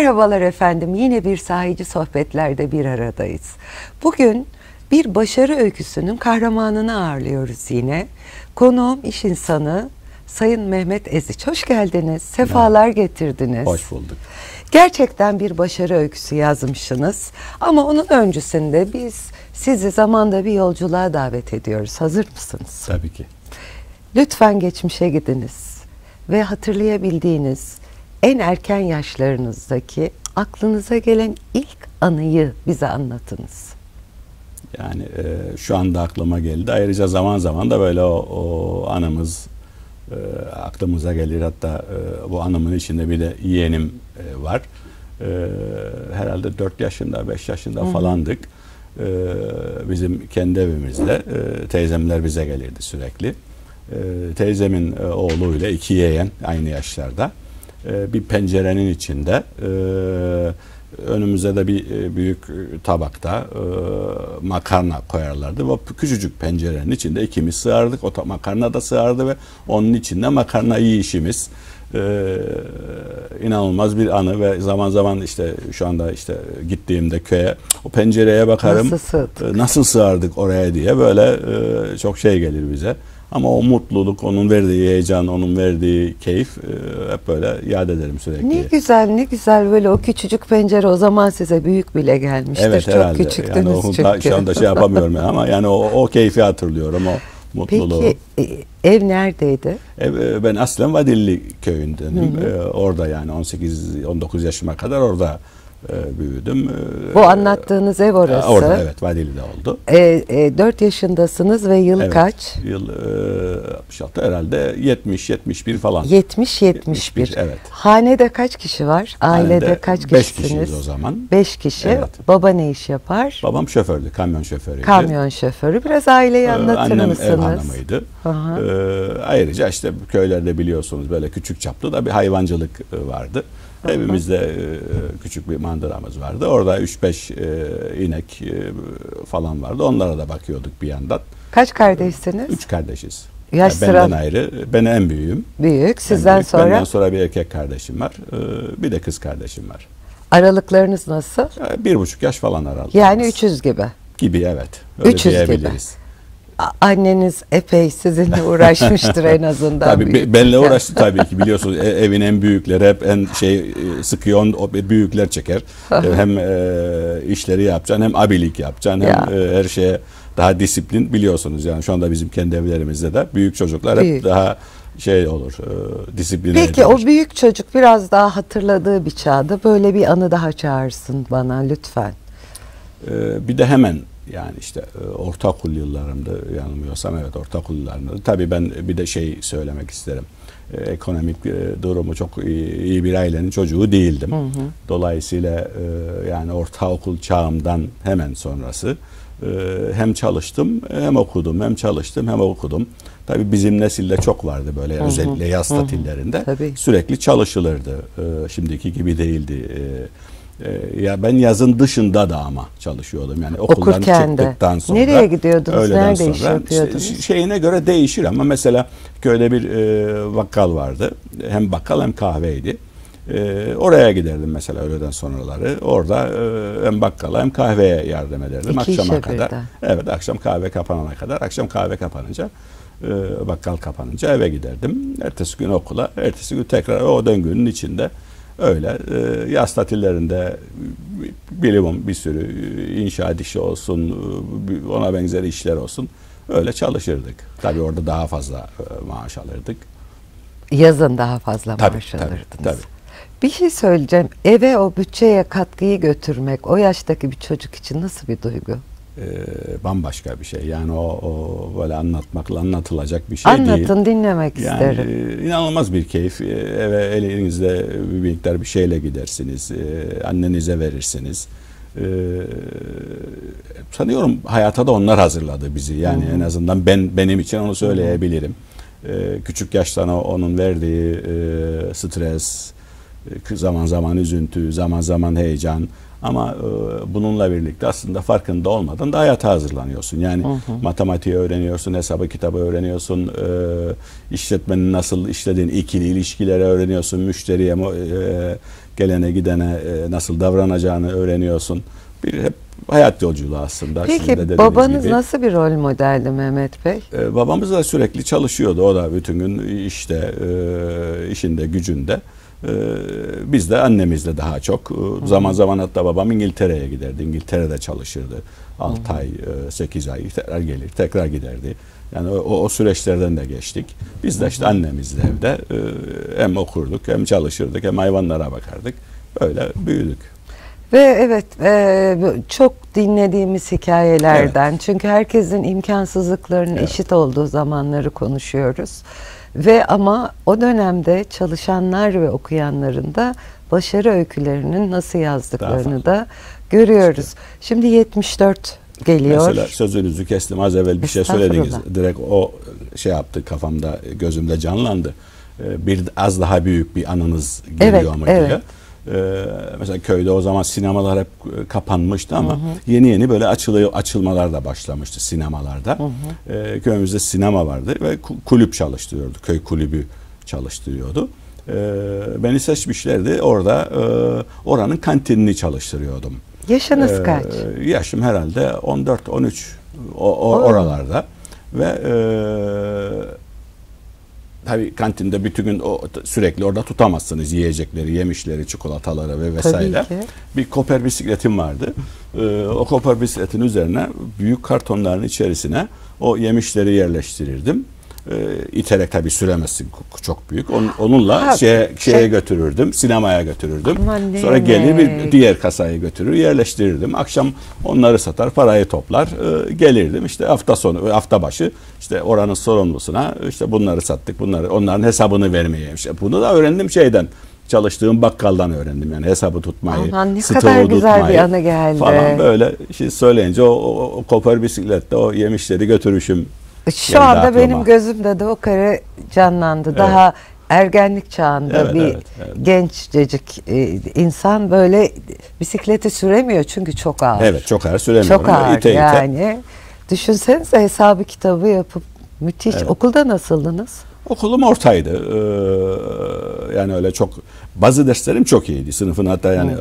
Merhabalar efendim. Yine bir sahici sohbetlerde bir aradayız. Bugün bir başarı öyküsünün kahramanını ağırlıyoruz yine. Konuğum iş insanı Sayın Mehmet Eziç. Hoş geldiniz. Sefalar getirdiniz. Hoş bulduk. Gerçekten bir başarı öyküsü yazmışsınız. Ama onun öncesinde biz sizi zamanda bir yolculuğa davet ediyoruz. Hazır mısınız? Tabii ki. Lütfen geçmişe gidiniz ve hatırlayabildiğiniz en erken yaşlarınızdaki aklınıza gelen ilk anıyı bize anlatınız. Yani e, şu anda aklıma geldi. Ayrıca zaman zaman da böyle o, o anımız e, aklımıza gelir. Hatta e, bu anımın içinde bir de yeğenim e, var. E, herhalde 4 yaşında, 5 yaşında Hı-hı. falandık. E, bizim kendi evimizde e, teyzemler bize gelirdi sürekli. E, teyzemin e, oğluyla iki yeğen aynı yaşlarda. E, bir pencerenin içinde e, önümüze de bir e, büyük tabakta makarna koyarlardı. O küçücük pencerenin içinde ikimiz sığardık. O makarna da sığardı ve onun içinde makarna yiyişimiz ee, inanılmaz bir anı ve zaman zaman işte şu anda işte gittiğimde köye o pencereye bakarım nasıl, sığdık? nasıl sığardık oraya diye böyle e, çok şey gelir bize. Ama o mutluluk, onun verdiği heyecan, onun verdiği keyif e, hep böyle yad ederim sürekli. Ne güzel, ne güzel böyle o küçücük pencere o zaman size büyük bile gelmiştir. Evet Çok herhalde. küçüktünüz yani o, çünkü. Da, şu anda şey yapamıyorum yani ama yani o, o keyfi hatırlıyorum, o mutluluğu. Peki e, ev neredeydi? Ev, e, ben aslen Vadilli köyündenim. Ee, orada yani 18-19 yaşıma kadar orada büyüdüm. E, Bu anlattığınız ev orası. E, orada evet Vadili'de oldu. E, e, 4 yaşındasınız ve yıl evet, kaç? Yıl e, herhalde 70-71 falan. 70-71. Evet. Hanede kaç kişi var? Ailede Hanede kaç kişisiniz? 5 kişiyiz o zaman. 5 kişi. Evet. Baba ne iş yapar? Babam şofördü, kamyon şoförüydü. Kamyon şoförü. Biraz aileyi Ee, anlatır Annem mısınız? ev hanımıydı. Ee, ayrıca işte köylerde biliyorsunuz böyle küçük çaplı da bir hayvancılık e, vardı. Evimizde e, küçük bir mandıramız vardı. Orada 3-5 e, inek e, falan vardı. Onlara da bakıyorduk bir yandan. Kaç kardeşsiniz? Üç kardeşiz. Yaş yani sıra benden ayrı. Ben en büyüğüm. Büyük. Sizden büyük. sonra? Benden sonra bir erkek kardeşim var. Bir de kız kardeşim var. Aralıklarınız nasıl? Bir buçuk yaş falan aralık. Yani 300 gibi. Gibi evet. Öyle 300 gibi. Anneniz epey sizinle uğraşmıştır en azından. tabii be- benle uğraştı tabii ki biliyorsunuz e, evin en büyükleri hep en şey e, sıkıyor o büyükler çeker. E, hem e, işleri yapacaksın hem abilik yapacaksın Ya. hem e, her şeye daha disiplin biliyorsunuz yani şu anda bizim kendi evlerimizde de büyük çocuklar Büyük. hep daha şey olur e, disipline Peki edilir. o büyük çocuk biraz daha hatırladığı bir çağda böyle bir anı daha çağırsın bana lütfen. Ee, bir de hemen yani işte e, ortaokul yıllarımda yanılmıyorsam evet ortaokul yıllarımda. Tabii ben bir de şey söylemek isterim. Ee, ekonomik e, durumu çok iyi, bir ailenin çocuğu değildim. Dolayısıyla e, yani ortaokul çağımdan hemen sonrası e, hem çalıştım hem okudum hem çalıştım hem okudum. Tabii bizim nesilde çok vardı böyle özellikle yaz tatillerinde. Tabii. Sürekli çalışılırdı. Şimdiki gibi değildi. Ee, ya ben yazın dışında da ama çalışıyordum. Yani okuldan Okurken de. çıktıktan sonra. Nereye gidiyordunuz? öğleden Nerede iş sonra, yapıyordunuz? işte şeyine göre değişir ama mesela köyde bir e, bakkal vardı. Hem bakkal hem kahveydi. E, oraya giderdim mesela öğleden sonraları. Orada e, hem bakkala hem kahveye yardım ederdim İki akşama kadar. birden. Evet akşam kahve kapanana kadar. Akşam kahve kapanınca e, bakkal kapanınca eve giderdim. Ertesi gün okula, ertesi gün tekrar o döngünün içinde öyle e, yaz tatillerinde bilimum bir sürü e, inşaat işi olsun, e, ona benzer işler olsun. Öyle çalışırdık. Tabii orada daha fazla e, maaş alırdık. Yazın daha fazla Tabii, maaş tabii, alırdınız. tabii. Bir şey söyleyeceğim. Eve o bütçeye katkıyı götürmek o yaştaki bir çocuk için nasıl bir duygu? E, bambaşka bir şey. Yani o, o böyle anlatmakla anlatılacak bir şey değil. Anlatın dinlemek Yani isterim. e, inanılmaz bir keyif. E, Eve elinizde bir miktar bir şeyle gidersiniz. E, annenize verirsiniz. E, sanıyorum hayata da onlar hazırladı bizi. Yani en azından ben benim için onu söyleyebilirim. E, küçük yaştan onun verdiği e, stres, zaman zaman üzüntü, zaman zaman heyecan ama e, bununla birlikte aslında farkında olmadan da hayata hazırlanıyorsun. Yani matematiği öğreniyorsun, hesabı kitabı öğreniyorsun, e, işletmenin nasıl işlediğini, ikili ilişkileri öğreniyorsun, müşteriye, e, gelene gidene e, nasıl davranacağını öğreniyorsun. Bir hep hayat yolculuğu aslında. Peki dediğiniz babanız gibi. nasıl bir rol modeldi Mehmet Bey? Ee, babamız da sürekli çalışıyordu. O da bütün gün işte e, işinde gücünde. Ee, biz de annemizle daha çok. Ee, Zaman zaman hatta babam İngiltere'ye giderdi. İngiltere'de çalışırdı. 6 ay, 8 ay tekrar gelir, tekrar giderdi. Yani o, o süreçlerden de geçtik. Biz de işte annemizle evde e, hem okurduk, hem çalışırdık, hem hayvanlara bakardık. Böyle büyüdük. Ve evet e, çok dinlediğimiz hikayelerden çünkü herkesin imkansızlıklarının Evet. eşit olduğu zamanları konuşuyoruz. Ve ama o dönemde çalışanlar ve okuyanların da başarı öykülerinin nasıl yazdıklarını da görüyoruz. Şimdi 74 geliyor. Mesela sözünüzü kestim az evvel bir şey söylediniz. Direkt o şey yaptı kafamda gözümde canlandı. Ee, Bir az daha büyük bir anınız geliyor Evet, mu evet. Ee, mesela köyde o zaman sinemalar hep e, kapanmıştı ama yeni yeni böyle açılıyor açılmalar da başlamıştı sinemalarda. Ee, köyümüzde sinema vardı ve ku- kulüp çalıştırıyordu. Köy kulübü çalıştırıyordu. Ee, beni seçmişlerdi. Orada e, oranın kantinini çalıştırıyordum. Yaşınız Ee, kaç? Yaşım herhalde 14-13 o, o- Oo. oralarda ve e, tabii kantinde bütün gün o, sürekli orada tutamazsınız yiyecekleri, yemişleri, çikolataları ve vesaire. Tabii ki. Bir koper bisikletim vardı. Ee, o koper bisikletin üzerine büyük kartonların içerisine o yemişleri yerleştirirdim. Ee, iterek tabii süremezsin çok büyük. Onun- onunla Ha, şeye, şeye şey- götürürdüm, sinemaya götürürdüm. Aman Sonra gelir bir diğer kasayı götürür yerleştirirdim. Akşam onları satar parayı toplar e, gelirdim. İşte hafta sonu hafta başı işte oranın sorumlusuna işte bunları sattık bunları onların hesabını vermeye. İşte bunu da öğrendim şeyden çalıştığım bakkaldan öğrendim yani hesabı tutmayı. Aman ne stoğu kadar güzel bir tutmayı anı geldi. Falan böyle şey söyleyince o, o, o koper bisiklette o yemişleri götürüşüm Şu geldi anda benim gözümde de o kare canlandı. Daha ergenlik çağında Evet, bir evet, evet. gençcecik e, insan böyle bisikleti süremiyor çünkü çok ağır. Evet çok ağır süremiyorum. Çok ağır İte ite. yani. Düşünsenize hesabı kitabı yapıp müthiş. Evet. Okulda nasıldınız? Okulum ortaydı. Ee, yani öyle çok bazı derslerim çok iyiydi. Sınıfın hatta yani e,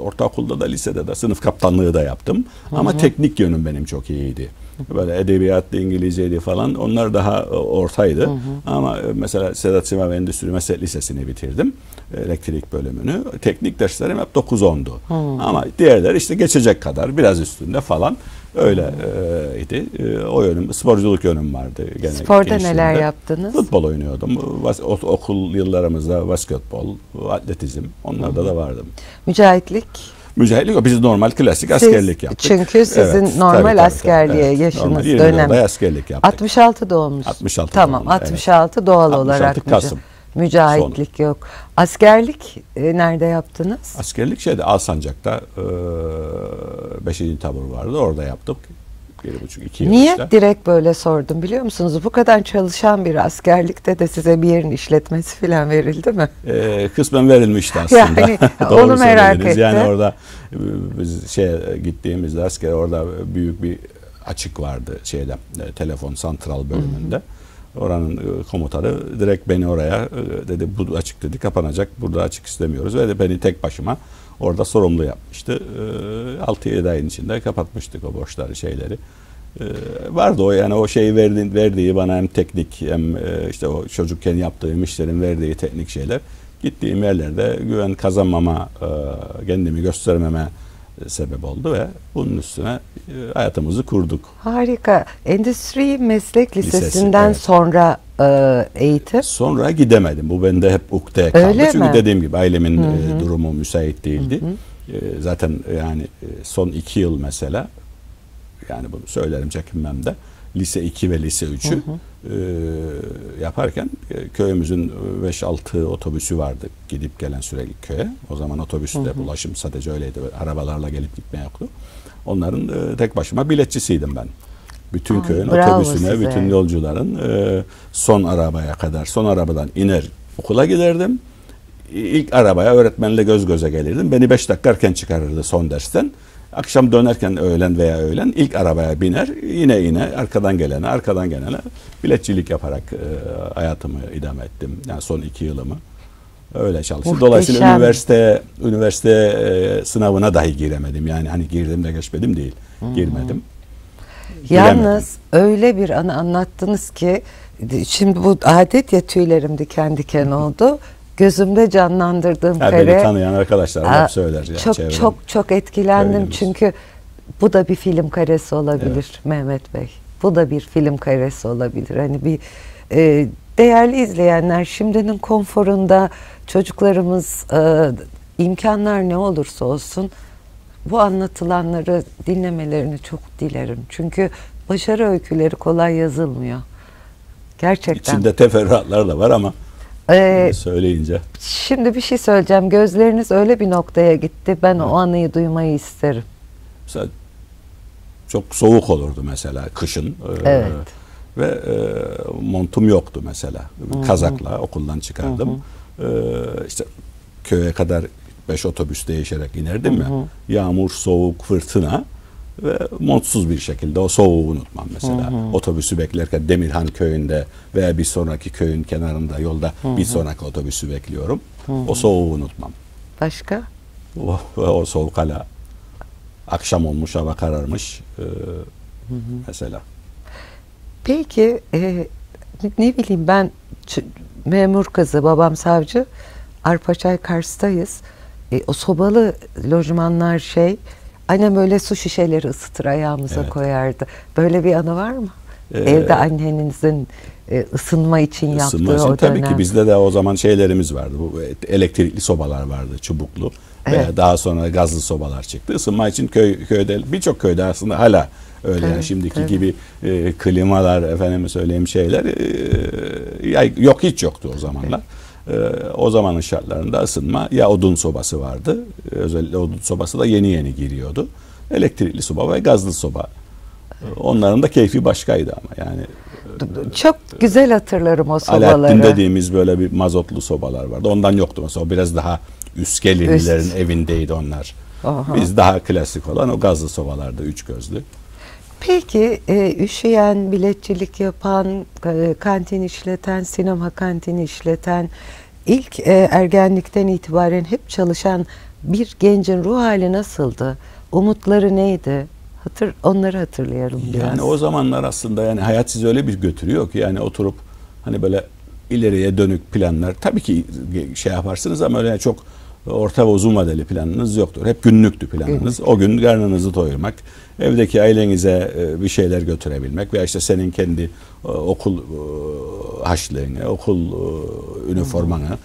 ortaokulda da lisede de sınıf kaptanlığı da yaptım. Ama teknik yönüm benim çok iyiydi. Böyle edebiyattı, İngilizceydi falan. Onlar daha e, ortaydı. Ama e, mesela Sedat Simav Endüstri Meslek Lisesi'ni bitirdim. Elektrik bölümünü. Teknik derslerim hep 9-10'du. Ama diğerler işte geçecek kadar biraz üstünde falan. Öyle e, idi. E, o yönüm, sporculuk yönüm vardı. Gene Sporda gençliğimde. neler yaptınız? Futbol oynuyordum. Vas- okul yıllarımızda basketbol, atletizm onlarda da vardım. Mücahitlik. Mücahitlik o biz normal klasik askerlik yaptık. çünkü sizin normal askerliğe yaşınız, normal, 20 dönem. askerlik yaptık. 66 doğmuş. 66 Tamam doğumlu, evet. 66 doğal 66 olarak Kasım. mücahitlik yok. Askerlik e, nerede yaptınız? Askerlik şeyde Alsancak'ta 5. tabur vardı. Orada yaptık. Bir buçuk iki yıl Niye işte. direkt böyle sordum biliyor musunuz? Bu kadar çalışan bir askerlikte de size bir yerin işletmesi falan verildi mi? Ee, kısmen verilmişti aslında. Yani Doğru onu merak ettim. Yani orada e, biz şey gittiğimizde asker orada büyük bir açık vardı şeyde e, telefon santral bölümünde. Oranın komutanı direkt beni oraya dedi bu açık dedi kapanacak burada açık istemiyoruz ve de beni tek başıma orada sorumlu yapmıştı. E, 6-7 ayın içinde kapatmıştık o borçları şeyleri. E, vardı o yani o şeyi verdi, verdiği bana hem teknik hem e, işte o çocukken yaptığım işlerin verdiği teknik şeyler gittiğim yerlerde güven kazanmama e, kendimi göstermeme e, sebep oldu ve bunun üstüne e, hayatımızı kurduk. Harika. Endüstri Meslek Lisesi, Lisesi'nden evet. sonra e, eğitim. Sonra gidemedim. Bu bende hep ukde kaldı. Öyle Çünkü mi? dediğim gibi ailemin e, durumu müsait değildi. E, zaten yani e, son iki yıl mesela yani bunu söylerim çekinmem de lise 2 ve lise 3'ü e, yaparken e, köyümüzün 5-6 otobüsü vardı gidip gelen sürekli köye. O zaman otobüste ulaşım sadece öyleydi. Arabalarla gelip gitme yoktu. Onların e, tek başıma biletçisiydim ben. Bütün köyün bravo otobüsüne, size. bütün yolcuların e, son arabaya kadar, son arabadan iner okula giderdim. İlk arabaya öğretmenle göz göze gelirdim. Beni 5 dakika erken çıkarırdı son dersten. Akşam dönerken öğlen veya öğlen ilk arabaya biner, yine yine arkadan gelene, arkadan gelene biletçilik yaparak e, hayatımı idame ettim. Yani son iki yılımı Öyle çalıştım. Muhteşem. Dolayısıyla üniversite üniversite e, sınavına dahi giremedim. Yani hani girdim de geçmedim değil. Girmedim. Yalnız öyle bir anı anlattınız ki şimdi bu adet ya tüylerim diken diken oldu. Gözümde canlandırdığım Ha, kare. beni tanıyan arkadaşlar Aa, hep söyler. Ya, çok çevrem. çok çok etkilendim çünkü bu da bir film karesi olabilir Mehmet Bey. Bu da bir film karesi olabilir. Hani bir e, değerli izleyenler şimdinin konforunda çocuklarımız e, imkanlar ne olursa olsun bu anlatılanları dinlemelerini çok dilerim. Çünkü başarı öyküleri kolay yazılmıyor. Gerçekten. İçinde teferruatlar da var ama Ee, söyleyince. şimdi bir şey söyleyeceğim. Gözleriniz öyle bir noktaya gitti. Ben o anıyı duymayı isterim. Mesela çok soğuk olurdu mesela kışın. Ee, Evet. Ve e, montum yoktu mesela. Kazakla okuldan çıkardım. Ee, işte köye kadar beş otobüs değişerek inerdim ya. Yağmur, soğuk, fırtına ve montsuz bir şekilde o soğuğu unutmam mesela. Otobüsü beklerken Demirhan köyünde veya bir sonraki köyün kenarında yolda bir sonraki otobüsü bekliyorum. O soğuğu unutmam. Başka? O, o soğuk hala akşam olmuş hava kararmış ee, mesela. Peki e, ne bileyim ben memur kızı, babam savcı, Arpaçay Kars'tayız. E, o sobalı lojmanlar şey, annem böyle su şişeleri ısıtır ayağımıza Evet. koyardı. Böyle bir anı var mı? Ee, Evde annenizin e, ısınma için yaptığı Isınma için o tabii dönem. ki bizde de o zaman şeylerimiz vardı. Bu elektrikli sobalar vardı, çubuklu. Veya Evet. daha sonra gazlı sobalar çıktı. Isınma için köy köyde birçok köyde aslında hala öyle yani Tabii, şimdiki tabii. gibi e, klimalar efendime söyleyeyim şeyler e, yok hiç yoktu o zamanlar. E, o zamanın şartlarında ısınma ya odun sobası vardı. Özellikle odun sobası da yeni yeni giriyordu. Elektrikli soba ve gazlı soba. E, Onların da keyfi başkaydı ama yani Çok güzel hatırlarım o Alaaddin sobaları. dediğimiz böyle bir mazotlu sobalar vardı. Ondan yoktu mesela. O biraz daha üst gelirlilerin Üst. evindeydi onlar. Aha. Biz daha klasik olan o gazlı sobalarda üç gözlü. Peki e, üşüyen, biletçilik yapan, e, kantin işleten, sinema kantini işleten, ilk e, ergenlikten itibaren hep çalışan bir gencin ruh hali nasıldı? Umutları neydi? Hatır, onları hatırlayalım biraz. Yani o zamanlar aslında yani hayat sizi öyle bir götürüyor ki yani oturup hani böyle ileriye dönük planlar tabii ki şey yaparsınız ama öyle çok orta ve uzun vadeli planınız yoktur. Hep günlüktü planınız. O gün karnınızı doyurmak, evdeki ailenize e, bir şeyler götürebilmek veya işte senin kendi e, okul e, haşlığını, okul üniformanı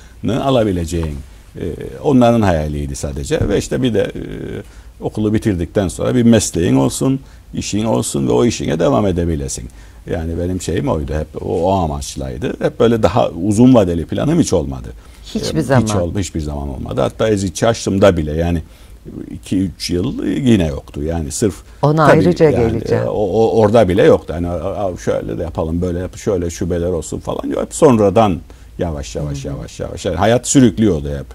alabileceğin onların hayaliydi sadece ve işte bir de okulu bitirdikten sonra bir mesleğin olsun, işin olsun ve o işine devam edebilesin. Yani benim şeyim oydu hep o, o amaçlaydı. Hep böyle daha uzun vadeli planım hiç olmadı. Hiçbir Ee, zaman. Hiç oldu, hiçbir zaman olmadı. Hatta Ezgi açtığımda bile yani 2-3 yıl yine yoktu. Yani sırf Ona tabii ayrıca yani, geleceğim. e, O, o- orada bile yoktu. Hani "Aa, şöyle de yapalım, böyle yap, şöyle şubeler olsun falan. Hep sonradan yavaş yavaş yavaş yavaş. Yani hayat sürüklüyordu hep.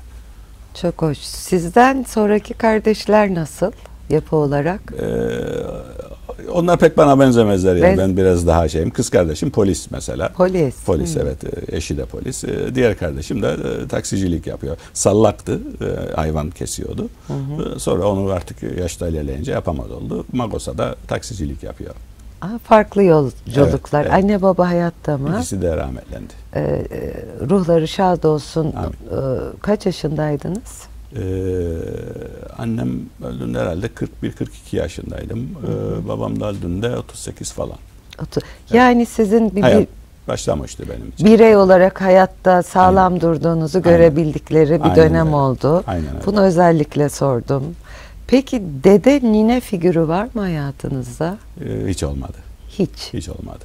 Çok hoş. Sizden sonraki kardeşler nasıl yapı olarak? Ee, onlar pek bana benzemezler yani. Benz- Ben biraz daha şeyim. Kız kardeşim polis mesela. Polis. Polis Hı. evet. e, Eşi de polis. E, Diğer kardeşim de e, taksicilik yapıyor. Sallaktı. e, Hayvan kesiyordu. E, Sonra onu artık yaşta ilerleyince yapamaz oldu. Magos'a da taksicilik yapıyor. Aa, farklı yolculuklar. Evet, evet. Anne baba hayatta mı? İkisi de rahmetlendi. Ee, e, ruhları şad olsun. Amin. Ee, kaç yaşındaydınız? Ee, annem öldüğünde herhalde 41-42 yaşındaydım. Ee, babam da öldüğünde 38 falan. Yani sizin bir, Hayat bir başlamıştı benim için. birey olarak hayatta sağlam durduğunuzu görebildikleri bir Aynen dönem öyle. oldu. Aynen öyle. Bunu özellikle sordum. Peki dede nine figürü var mı hayatınızda? Ee, hiç olmadı. Hiç. Hiç olmadı.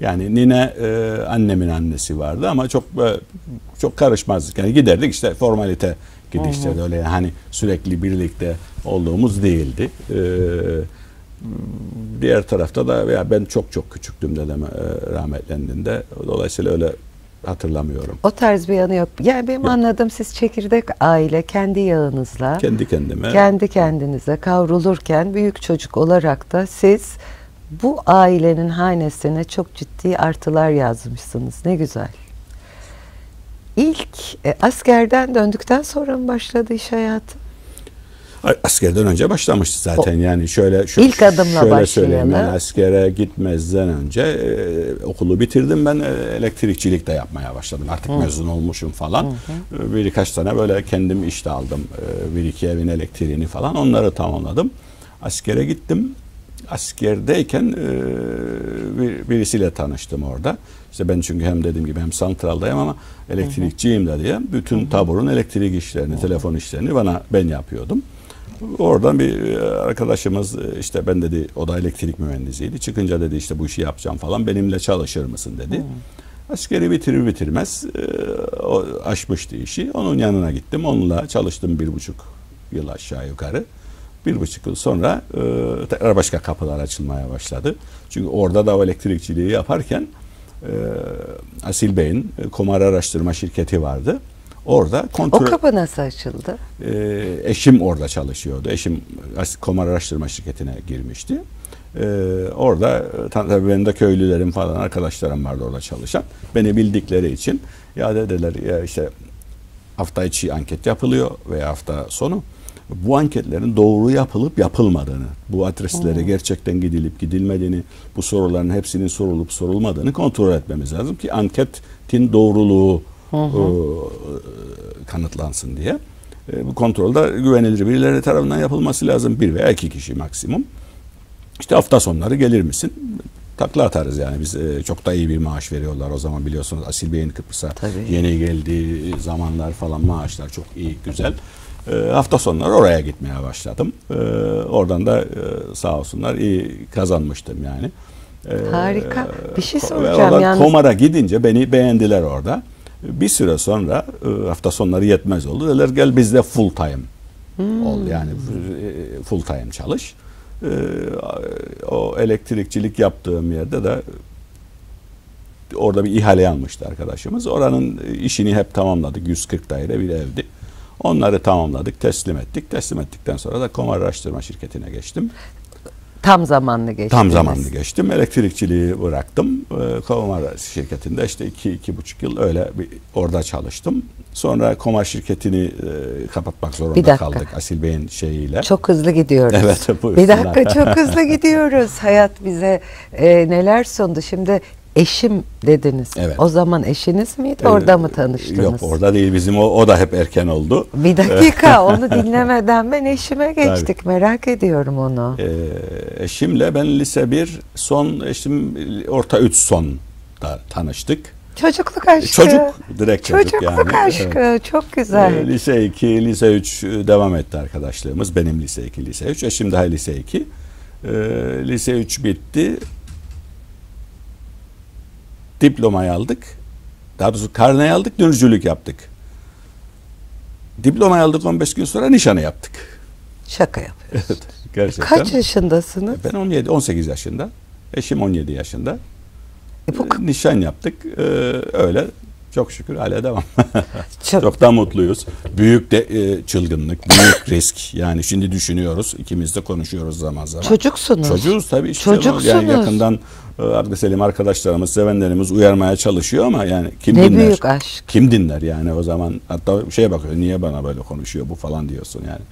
Yani nine e, annemin annesi vardı ama çok e, çok karışmazdık. Yani giderdik işte formalite gidişlerdi öyle hani sürekli birlikte olduğumuz değildi. Ee, diğer tarafta da ya ben çok çok küçüktüm dedem e, rahmetlendiğinde. Dolayısıyla öyle hatırlamıyorum. O tarz bir yanı yok. Yani benim Yok. anladığım siz çekirdek aile kendi yağınızla Kendi kendime kendi kendinize kavrulurken büyük çocuk olarak da siz bu ailenin hanesine çok ciddi artılar yazmışsınız. Ne güzel. İlk e, askerden döndükten sonra mı başladı iş hayatı? Askerden önce başlamıştı zaten. O, yani şöyle şu, ilk adımla şöyle söyleyeyim. Yani askere gitmezden önce e, okulu bitirdim ben. E, elektrikçilik de yapmaya başladım. Artık hı. mezun olmuşum falan. Hı hı. E, birkaç tane böyle kendim işte aldım. E, bir iki evin elektriğini falan onları tamamladım. Askere gittim. Askerdeyken e, bir, birisiyle tanıştım orada. İşte ben çünkü hem dediğim gibi hem santraldayım ama elektrikçiyim de diye bütün taburun elektrik işlerini, telefon işlerini bana ben yapıyordum. Oradan bir e, arkadaşımız e, işte ben dedi o da elektrik mühendisiydi. Çıkınca dedi işte bu işi yapacağım falan benimle çalışır mısın dedi. Hmm. Askeri bitirir bitirmez e, o aşmıştı işi. Onun yanına gittim. Onunla çalıştım bir buçuk yıl aşağı yukarı. Bir buçuk yıl sonra tekrar başka kapılar açılmaya başladı. Çünkü orada da o elektrikçiliği yaparken Asil Bey'in e, Komar Araştırma Şirketi vardı. Orada kontrol... O kapı nasıl açıldı? E, eşim orada çalışıyordu. Eşim Komar Araştırma Şirketi'ne girmişti. E, orada tabii benim de köylülerim falan arkadaşlarım vardı orada çalışan. Beni bildikleri için ya dediler ya işte hafta içi anket yapılıyor veya hafta sonu bu anketlerin doğru yapılıp yapılmadığını, bu adreslere hmm. gerçekten gidilip gidilmediğini, bu soruların hepsinin sorulup sorulmadığını kontrol etmemiz lazım ki anketin doğruluğu hmm. e, kanıtlansın diye. E, bu kontrolde güvenilir birileri tarafından yapılması lazım. Bir veya iki kişi maksimum. İşte hafta sonları gelir misin? Takla atarız yani biz e, çok da iyi bir maaş veriyorlar o zaman biliyorsunuz Asil Bey'in Kıbrıs'a yeni geldiği zamanlar falan maaşlar çok iyi güzel. E, hafta sonları oraya gitmeye başladım. E, oradan da e, sağ olsunlar iyi kazanmıştım yani. E, Harika. Bir şey soracağım yalnız. Komar'a gidince beni beğendiler orada. Bir süre sonra e, hafta sonları yetmez oldu. Dediler gel bizde full time hmm. ol yani e, full time çalış. O elektrikçilik yaptığım yerde de orada bir ihale almıştı arkadaşımız. Oranın işini hep tamamladık. 140 daire bir evdi. Onları tamamladık, teslim ettik. Teslim ettikten sonra da Komar Araştırma Şirketi'ne geçtim. Tam zamanlı geçtim. Tam zamanlı geçtim. Elektrikçiliği bıraktım. Ee, Komar şirketinde işte iki, iki buçuk yıl öyle bir orada çalıştım. Sonra Komar şirketini e, kapatmak zorunda kaldık Asil Bey'in şeyiyle. Çok hızlı gidiyoruz. Evet. Bir dakika çok hızlı gidiyoruz. Hayat bize e, neler sundu. Şimdi eşim dediniz. Evet. O zaman eşiniz miydi? Ee, orada mı tanıştınız? Yok orada değil bizim o, o da hep erken oldu. Bir dakika onu dinlemeden ben eşime geçtik. Tabii. Merak ediyorum onu. Ee, eşimle ben lise 1 son eşim orta 3 son da tanıştık. Çocukluk aşkı. Çocuk, direkt çocuk Çocukluk yani. Çocukluk aşkı, evet. çok güzel. Ee, lise 2, lise 3 devam etti arkadaşlığımız. Benim lise 2, lise 3. Eşim daha lise 2. Ee, lise 3 bitti diplomayı aldık. Daha doğrusu karneyi aldık, dönücülük yaptık. Diplomayı aldık 15 gün sonra nişanı yaptık. Şaka yapıyorsun. Evet, gerçekten. Kaç yaşındasınız? Ben 17, 18 yaşında. Eşim 17 yaşında. E bu... Ee, nişan yaptık. Ee, öyle çok şükür hala devam. Çok, Çok da mutluyuz. Büyük de e, çılgınlık, büyük risk. Yani şimdi düşünüyoruz, ikimiz de konuşuyoruz zaman zaman. Çocuksunuz. Çocuğuz tabii. Işte Çocuksunuz. Yani yakından e, Aklı Selim arkadaşlarımız, sevenlerimiz uyarmaya çalışıyor ama yani kim ne dinler? büyük aşk. Kim dinler yani o zaman? Hatta şeye bakıyor, niye bana böyle konuşuyor bu falan diyorsun yani.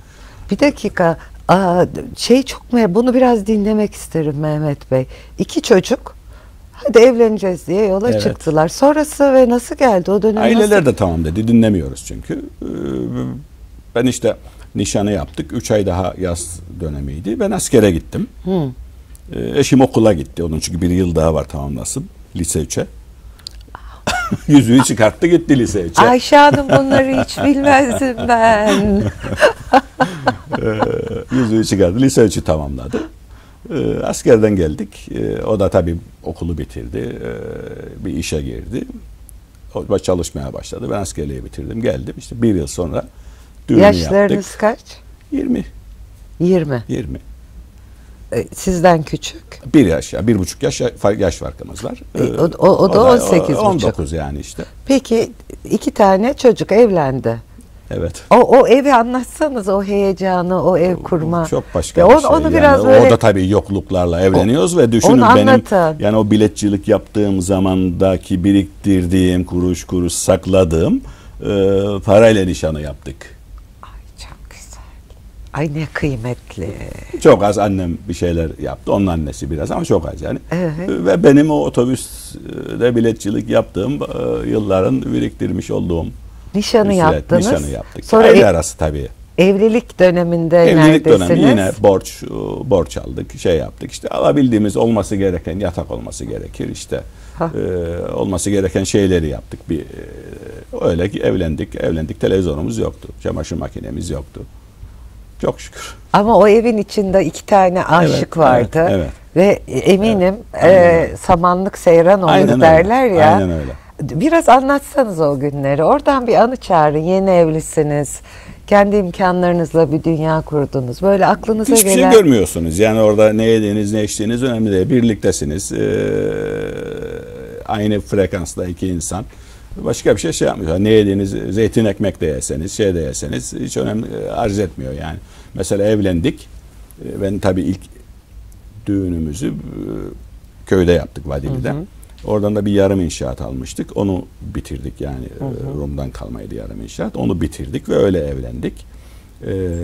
Bir dakika. Aa, şey çok mu? Bunu biraz dinlemek isterim Mehmet Bey. İki çocuk Hadi evleneceğiz diye yola evet. çıktılar. Sonrası ve nasıl geldi o dönem? Aileler nasıl? de tamam dedi. Dinlemiyoruz çünkü. Ee, ben işte nişanı yaptık. Üç ay daha yaz dönemiydi. Ben askere gittim. Hı. Ee, eşim okula gitti. Onun çünkü bir yıl daha var tamamlasın. Lise 3'e. Yüzüğü çıkarttı gitti lise 3'e. Ayşe Hanım bunları hiç bilmezdim ben. Ee, yüzüğü çıkardı. Lise 3'ü tamamladı. E, askerden geldik. E, o da tabii okulu bitirdi. E, bir işe girdi. O çalışmaya başladı. Ben askerliği bitirdim. Geldim. İşte bir yıl sonra düğünü Yaşlarınız yaptık. kaç? 20. 20. 20. Sizden küçük. Bir yaş, bir buçuk yaş yaş farkımız var. E, o, o, o da 18 19 yani işte. Peki iki tane çocuk evlendi. Evet. O, o evi anlatsanız o heyecanı, o ev kurma. Çok başka ya bir şey. Onu yani biraz böyle... Orada tabii yokluklarla evleniyoruz o, ve düşünün benim yani o biletçilik yaptığım zamandaki biriktirdiğim kuruş kuruş sakladığım e, parayla nişanı yaptık. Ay çok güzel. Ay ne kıymetli. Çok az annem bir şeyler yaptı. Onun annesi biraz ama çok az yani. Evet. Ve benim o otobüste biletçilik yaptığım e, yılların biriktirmiş olduğum Nişanı ücret, yaptınız. Nişanı yaptık. Sonra Aile ev- arası tabii. evlilik döneminde Evlilik neredesiniz? dönemi yine borç e, borç aldık, şey yaptık. İşte alabildiğimiz olması gereken yatak olması gerekir işte. Ha. e, olması gereken şeyleri yaptık. Bir e, öyle ki evlendik. Evlendik. Televizyonumuz yoktu. Çamaşır makinemiz yoktu. Çok şükür. Ama o evin içinde iki tane aşık Evet, vardı. evet, Ve eminim Aynen e, samanlık seyran olur Aynen öyle, derler ya. aynen öyle. Biraz anlatsanız o günleri. Oradan bir anı çağırın. Yeni evlisiniz. Kendi imkanlarınızla bir dünya kurdunuz. Böyle aklınıza Hiçbir gelen... şey görmüyorsunuz. Yani orada ne yediğiniz, ne içtiğiniz önemli değil. Birliktesiniz. Ee, aynı frekansta iki insan. Başka bir şey şey yapmıyor. Ne yediğiniz, zeytin ekmek de yeseniz, şey de yeseniz hiç önemli e, arz etmiyor yani. Mesela evlendik. Ee, Ben tabii ilk düğünümüzü e, köyde yaptık Vadili'de. Oradan da bir yarım inşaat almıştık. Onu bitirdik yani e, Rum'dan kalmaydı yarım inşaat. Onu bitirdik ve öyle evlendik. Ee,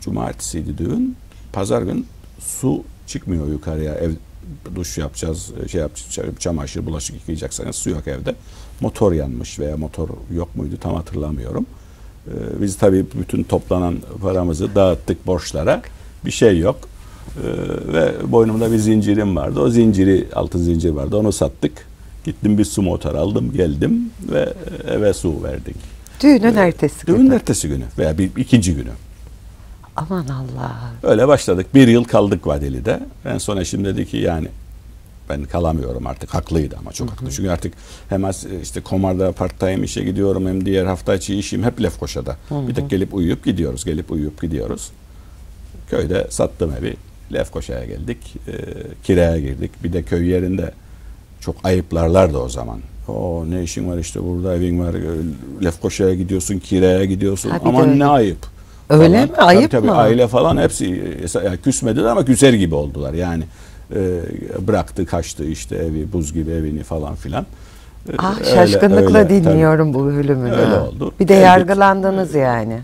cumartesiydi düğün. Pazar gün su çıkmıyor yukarıya. Ev duş yapacağız, şey yapacağız, çamaşır, bulaşık yıkayacaksanız su yok evde. Motor yanmış veya motor yok muydu tam hatırlamıyorum. Ee, biz tabii bütün toplanan paramızı dağıttık borçlara. Bir şey yok. Ee, ve boynumda bir zincirim vardı. O zinciri, altı zincir vardı. Onu sattık. Gittim bir su motor aldım, geldim ve eve su verdik. Düğünün ertesi Düğün günü. ertesi günü veya bir ikinci günü. Aman Allah. Öyle başladık. Bir yıl kaldık Vadeli'de. En son eşim dedi ki yani ben kalamıyorum artık. Haklıydı ama çok haklı. Çünkü artık hem az işte Komar'da part time işe gidiyorum hem diğer hafta içi işim hep Lefkoşa'da. Bir tek gelip uyuyup gidiyoruz. Gelip uyuyup gidiyoruz. Köyde sattım evi. Lefkoşa'ya geldik. Ee, kiraya girdik. Bir de köy yerinde çok ayıplarlardı o zaman. O ne işin var işte burada evin var. Lefkoşa'ya gidiyorsun, kiraya gidiyorsun. De Aman öyle. ne ayıp. Öyle falan. mi? Ayıp tabii, mı? Tabii aile falan hepsi yani küsmediler ama küser gibi oldular. Yani e, bıraktı kaçtı işte evi buz gibi evini falan filan. E, Ah öyle- şaşkınlıkla öyle, tabii. dinliyorum bu bölümünü. Öyle oldu. Bir de Geldik. yargılandınız yani.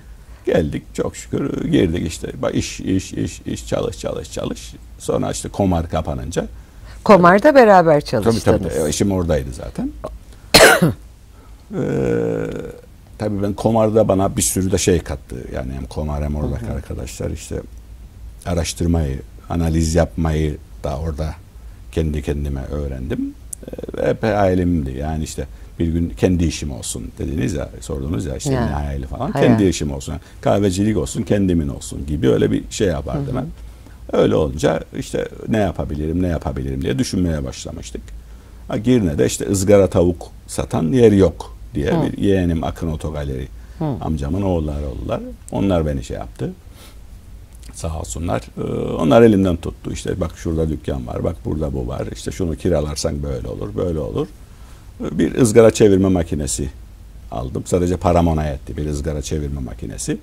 Geldik çok şükür girdik işte Bak iş iş iş iş çalış çalış çalış. Sonra işte komar kapanınca Komar'da beraber çalıştınız. tabii tabii, eşim oradaydı zaten. Ee, tabii ben Komar'da bana bir sürü de şey kattı. Yani hem Komar hem oradaki arkadaşlar işte araştırmayı, analiz yapmayı da orada kendi kendime öğrendim. Hep hayalimdi. Yani işte bir gün kendi işim olsun dediniz ya, sordunuz ya işte Ya, ne hayali falan. hayal. Kendi işim olsun. Kahvecilik olsun, kendimin olsun gibi öyle bir şey yapardım ben. Öyle olunca işte ne yapabilirim, ne yapabilirim diye düşünmeye başlamıştık. Ha, Girne'de işte ızgara tavuk satan yer yok diye Hı. bir yeğenim Akın Otogaleri amcamın oğulları oldular. Onlar beni şey yaptı. Sağ olsunlar. Ee, onlar elimden tuttu. İşte bak şurada dükkan var, bak burada bu var. İşte şunu kiralarsan böyle olur, böyle olur. Bir ızgara çevirme makinesi aldım. Sadece param ona yetti. Bir ızgara çevirme makinesi.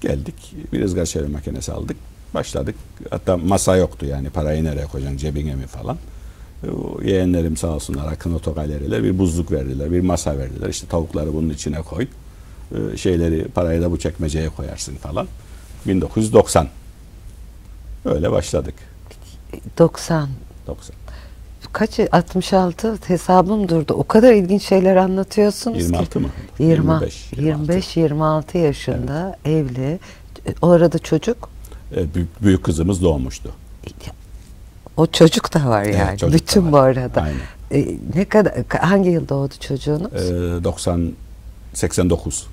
Geldik. Bir ızgara çevirme makinesi aldık. Başladık. Hatta masa yoktu yani parayı nereye koyacaksın cebine mi falan. O yeğenlerim sağ olsunlar Akın Otogaleriler bir buzluk verdiler, bir masa verdiler. İşte tavukları bunun içine koy. Ee, Şeyleri parayı da bu çekmeceye koyarsın falan. 1990. Öyle başladık. 90. 90. Kaç? 66 hesabım durdu. O kadar ilginç şeyler anlatıyorsunuz 26 ki. mı? 20, 25, 25 26 yaşında evli. O arada çocuk. Ee, büyük, büyük kızımız doğmuştu. O çocuk da var Evet, yani. da Bütün var. bu arada. Aynen. E, ne kadar hangi yıl doğdu çocuğunuz? Ee, 90 89.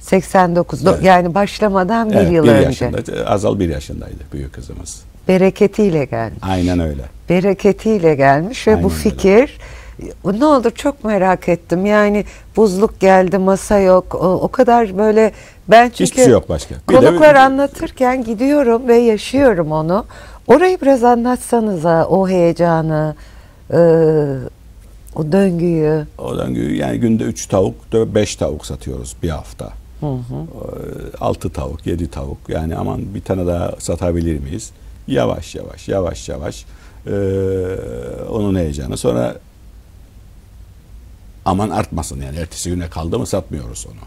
89. Do- Evet. Yani başlamadan bir Evet, yıl bir önce. yaşında. Azal bir yaşındaydı büyük kızımız. Bereketiyle gelmiş. Aynen öyle. Bereketiyle gelmiş ve bu Aynen öyle. fikir ne olur çok merak ettim. Yani buzluk geldi, masa yok. O, o kadar böyle ben çünkü Hiçbir şey yok başka. Bir de- konuklar anlatırken gidiyorum ve yaşıyorum onu. Orayı biraz anlatsanıza o heyecanı, e, o döngüyü. O döngü yani günde 3 tavuk, 5 tavuk satıyoruz bir hafta. 6 tavuk, 7 tavuk. Yani aman bir tane daha satabilir miyiz? Yavaş yavaş, yavaş yavaş. Ee, onun heyecanı. Sonra Aman artmasın yani ertesi güne kaldı mı satmıyoruz onu.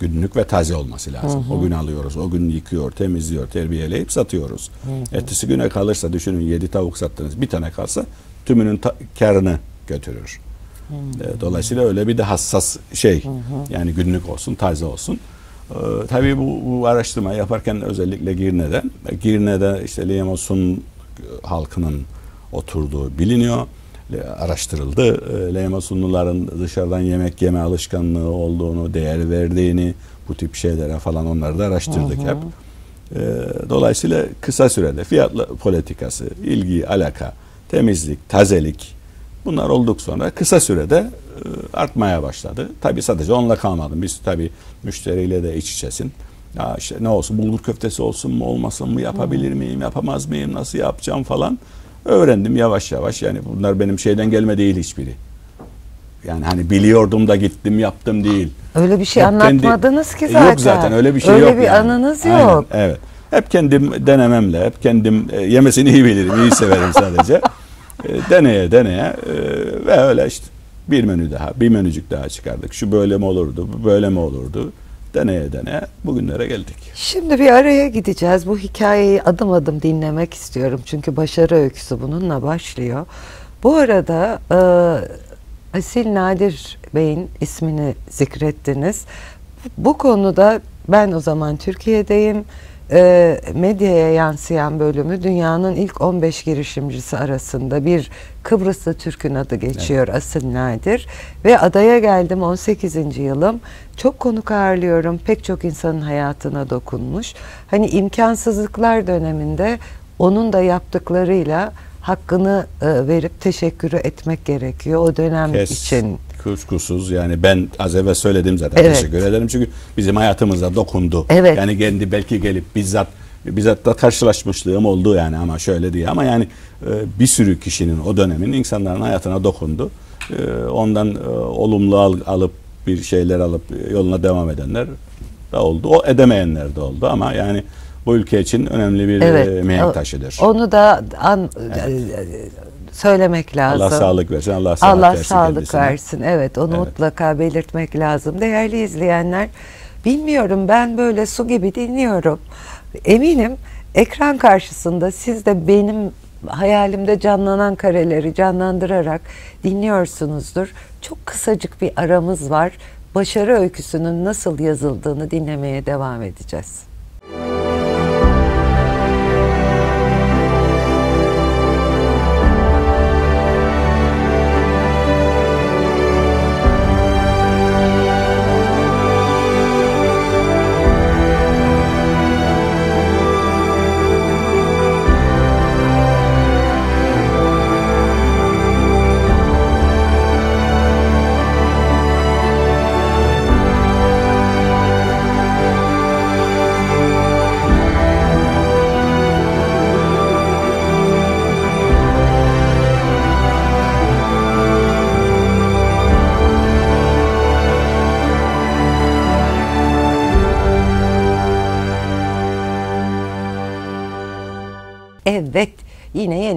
Günlük ve taze olması lazım. O gün alıyoruz, o gün yıkıyor, temizliyor, terbiyeleyip satıyoruz. Ertesi güne kalırsa düşünün 7 tavuk sattınız bir tane kalsa tümünün ta- karını götürür. E, Dolayısıyla öyle bir de hassas şey yani günlük olsun, taze olsun. Ee, tabii bu, bu araştırma yaparken özellikle Girne'de, Girne'de işte Lemos'un halkının oturduğu biliniyor, araştırıldı. E, Lemosunluların dışarıdan yemek yeme alışkanlığı olduğunu, değer verdiğini, bu tip şeylere falan onları da araştırdık hep. E, Dolayısıyla kısa sürede fiyatlı politikası, ilgi, alaka, temizlik, tazelik bunlar olduk sonra kısa sürede e, artmaya başladı. Tabii sadece onunla kalmadım. Biz tabii müşteriyle de iç içesin. Ya işte ne olsun bulgur köftesi olsun mu olmasın mı yapabilir miyim yapamaz mıyım nasıl yapacağım falan öğrendim yavaş yavaş yani bunlar benim şeyden gelme değil hiçbiri. Yani hani biliyordum da gittim yaptım değil. Öyle bir şey Hep kendi- anlatmadınız ki zaten. Yok zaten öyle bir şey Öyle yok. bir yani. anınız Aynen, yok. evet. Hep kendim denememle, hep kendim e, yemesini iyi bilirim, iyi severim sadece. E, deneye deneye e, ve öyle işte bir menü daha, bir menücük daha çıkardık. Şu böyle mi olurdu, bu böyle mi olurdu? Deneye deneye bugünlere geldik. Şimdi bir araya gideceğiz. Bu hikayeyi adım adım dinlemek istiyorum. Çünkü başarı öyküsü bununla başlıyor. Bu arada e, Asil Nadir Bey'in ismini zikrettiniz. Bu konuda ben o zaman Türkiye'deyim. E, medyaya yansıyan bölümü dünyanın ilk 15 girişimcisi arasında bir Kıbrıslı Türk'ün adı geçiyor Asil Nadir. Ve adaya geldim 18. yılım. Çok konuk ağırlıyorum pek çok insanın hayatına dokunmuş. Hani imkansızlıklar döneminde onun da yaptıklarıyla hakkını e, verip teşekkürü etmek gerekiyor o dönem Kes, için Kuşkusuz yani ben az evvel söyledim zaten Evet. teşekkür ederim çünkü bizim hayatımıza dokundu. Evet. Yani kendi belki gelip bizzat bizzat da karşılaşmışlığım oldu yani ama şöyle diye ama yani e, bir sürü kişinin o dönemin insanların hayatına dokundu. E, Ondan e, olumlu al- alıp bir şeyler alıp yoluna devam edenler de oldu. O edemeyenler de oldu ama yani bu ülke için önemli bir e, mihenk taşıdır. Onu da an, e, söylemek lazım. Allah sağlık versin. Allah sağlık Allah versin sağlık kendisine. versin. Evet, onu Evet. mutlaka belirtmek lazım. Değerli izleyenler, bilmiyorum ben böyle su gibi dinliyorum. Eminim ekran karşısında siz de benim hayalimde canlanan kareleri canlandırarak dinliyorsunuzdur. Çok kısacık bir aramız var. Başarı öyküsünün nasıl yazıldığını dinlemeye devam edeceğiz.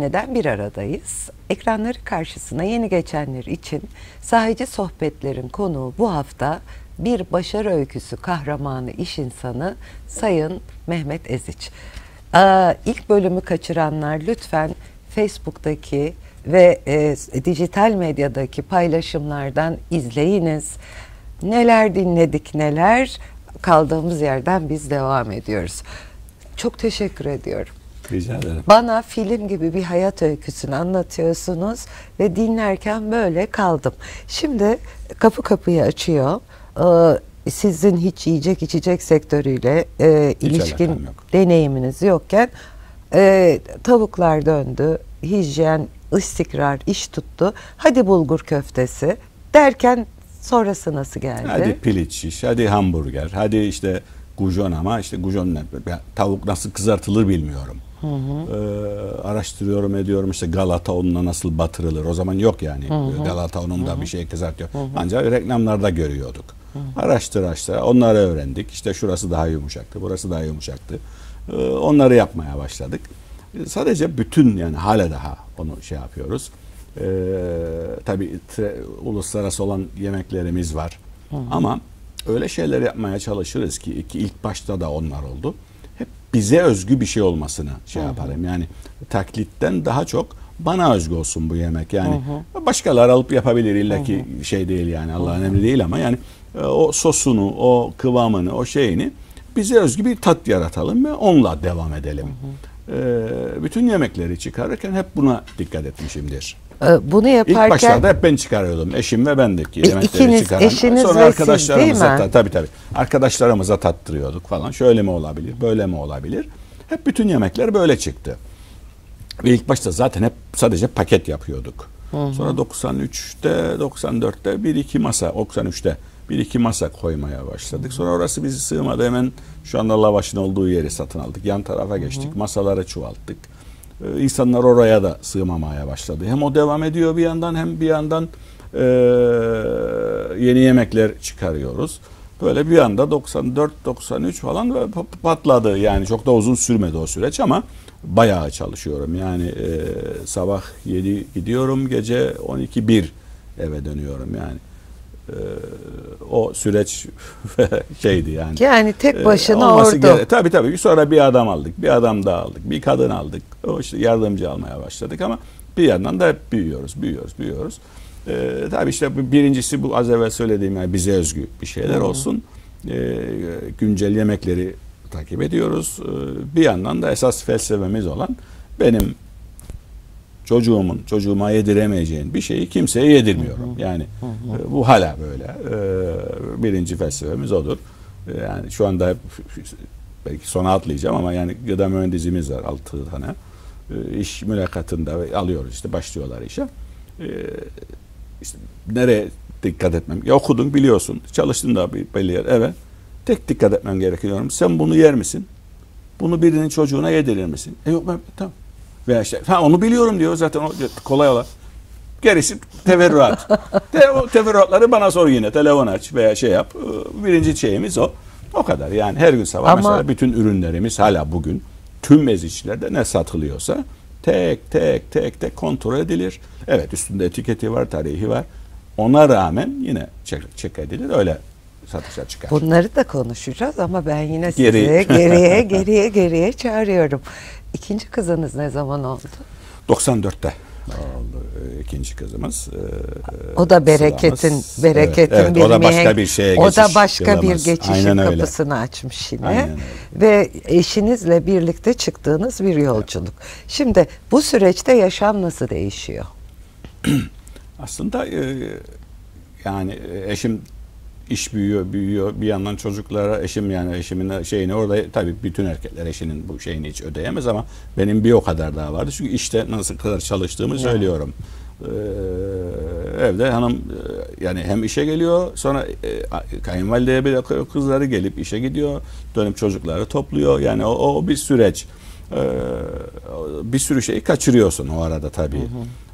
Yeniden bir aradayız. Ekranları karşısına yeni geçenler için sahici sohbetlerin konuğu bu hafta bir başarı öyküsü kahramanı iş insanı Sayın Mehmet Eziç. Ee, ilk bölümü kaçıranlar lütfen Facebook'taki ve e, dijital medyadaki paylaşımlardan izleyiniz. Neler dinledik neler kaldığımız yerden biz devam ediyoruz. Çok teşekkür ediyorum. Rica ederim. Bana film gibi bir hayat öyküsünü anlatıyorsunuz ve dinlerken böyle kaldım. Şimdi kapı kapıyı açıyor. Ee, Sizin hiç yiyecek içecek sektörüyle e, ilişkin yok. deneyiminiz yokken e, tavuklar döndü, hijyen, istikrar, iş tuttu. Hadi bulgur köftesi derken sonrası nasıl geldi? Hadi piliç şiş, hadi hamburger, hadi işte gujon ama işte gujon ne? Tavuk nasıl kızartılır bilmiyorum. Ee, araştırıyorum ediyorum işte galata ununa nasıl batırılır. O zaman yok yani. Galata ununda bir şey kızartıyor. Ancak reklamlarda görüyorduk. Araştır araştır. Onları öğrendik. İşte şurası daha yumuşaktı, burası daha yumuşaktı. Ee, onları yapmaya başladık. Ee, Sadece bütün yani hala daha onu şey yapıyoruz. E, tabii tre- uluslararası olan yemeklerimiz var. Ama öyle şeyler yapmaya çalışırız ki, ki ilk başta da onlar oldu. Bize özgü bir şey olmasını şey yaparım. Yani taklitten daha çok bana özgü olsun bu yemek. Yani başkaları alıp yapabilir illa ki şey değil yani Allah'ın emri değil ama yani e, o sosunu, o kıvamını, o şeyini bize özgü bir tat yaratalım ve onunla devam edelim. E, bütün yemekleri çıkarırken hep buna dikkat etmişimdir. Ee, Bunu İlk yaparken başlarda hep ben çıkarıyordum. Eşim ve bendeki E, yemekleri çıkaran. eşiniz Sonra ve siz, arkadaşlarımıza değil mi? ta- tabii tabii. Arkadaşlarımıza tattırıyorduk falan. Şöyle mi olabilir, böyle mi olabilir? Hep bütün yemekler böyle çıktı. Ve ilk başta zaten hep sadece paket yapıyorduk. Sonra 93'te, 94'te bir iki masa, 93'te bir iki masa koymaya başladık. Sonra orası bizi sığmadı. Hemen şu anda lavaşın olduğu yeri satın aldık. Yan tarafa geçtik. Masaları çoğalttık. Ee, insanlar oraya da sığmamaya başladı. Hem o devam ediyor bir yandan hem bir yandan e, yeni yemekler çıkarıyoruz. Böyle bir anda 94-93 falan patladı. Yani çok da uzun sürmedi o süreç ama bayağı çalışıyorum. Yani e, sabah 7 gidiyorum, gece 12-1 eve dönüyorum yani. E, o süreç şeydi yani. yani tek Ee, başına orada. gere- Tabii tabii. Sonra bir adam aldık. Bir adam daha aldık. Bir kadın aldık. O işte yardımcı almaya başladık ama bir yandan da hep büyüyoruz, büyüyoruz, büyüyoruz. Ee, tabii işte birincisi bu az evvel söylediğim yani bize özgü bir şeyler olsun. Ee, güncel yemekleri takip ediyoruz. Ee, bir yandan da esas felsefemiz olan benim çocuğumun çocuğuma yediremeyeceğin bir şeyi kimseye yedirmiyorum. Yani e, bu hala böyle. Ee, birinci felsefemiz odur. Ee, Yani şu anda hep belki sona atlayacağım ama yani gıda mühendisimiz var altı tane. İş mülakatında alıyoruz işte başlıyorlar işe. İşte nereye dikkat etmem? Ya okudun biliyorsun. Çalıştın da bir belli yer. Evet. Tek dikkat etmem gerekiyor. Sen bunu yer misin? Bunu birinin çocuğuna yedirir misin? E yok ben tamam. Veya işte ha onu biliyorum diyor zaten o kolay olan. Gerisi teferruat. Te, o teferruatları bana sor yine. Telefon aç veya şey yap. Ee, Birinci şeyimiz o. O kadar yani her gün sabah Ama- mesela bütün ürünlerimiz hala bugün tüm eziciklerde ne satılıyorsa tek tek tek tek kontrol edilir. Evet üstünde etiketi var, tarihi var. Ona rağmen yine çek, çek edilir. Öyle satışa çıkar. Bunları da konuşacağız ama ben yine sizi Geri. geriye geriye geriye çağırıyorum. İkinci kızınız ne zaman oldu? 94'te oldu e, ikinci kızımız. E, O da bereketin Sıla'mız. bereketin evet, evet, bir o da başka mihenk- bir şeye O geçiş da başka yılımız. bir geçişin Aynen öyle. kapısını açmış yine. Aynen. Ve eşinizle birlikte çıktığınız bir yolculuk. Şimdi bu süreçte yaşam nasıl değişiyor? Aslında e, yani eşim iş büyüyor, büyüyor. Bir yandan çocuklara eşim yani eşimin şeyini orada tabii bütün erkekler eşinin bu şeyini hiç ödeyemez ama benim bir o kadar daha vardı. Çünkü işte nasıl kadar çalıştığımı söylüyorum. Ee, evde hanım e, yani hem işe geliyor sonra e, kayınvalideye bir kızları gelip işe gidiyor dönüp çocukları topluyor yani o, o bir süreç Ee, bir sürü şeyi kaçırıyorsun o arada tabii. Ee,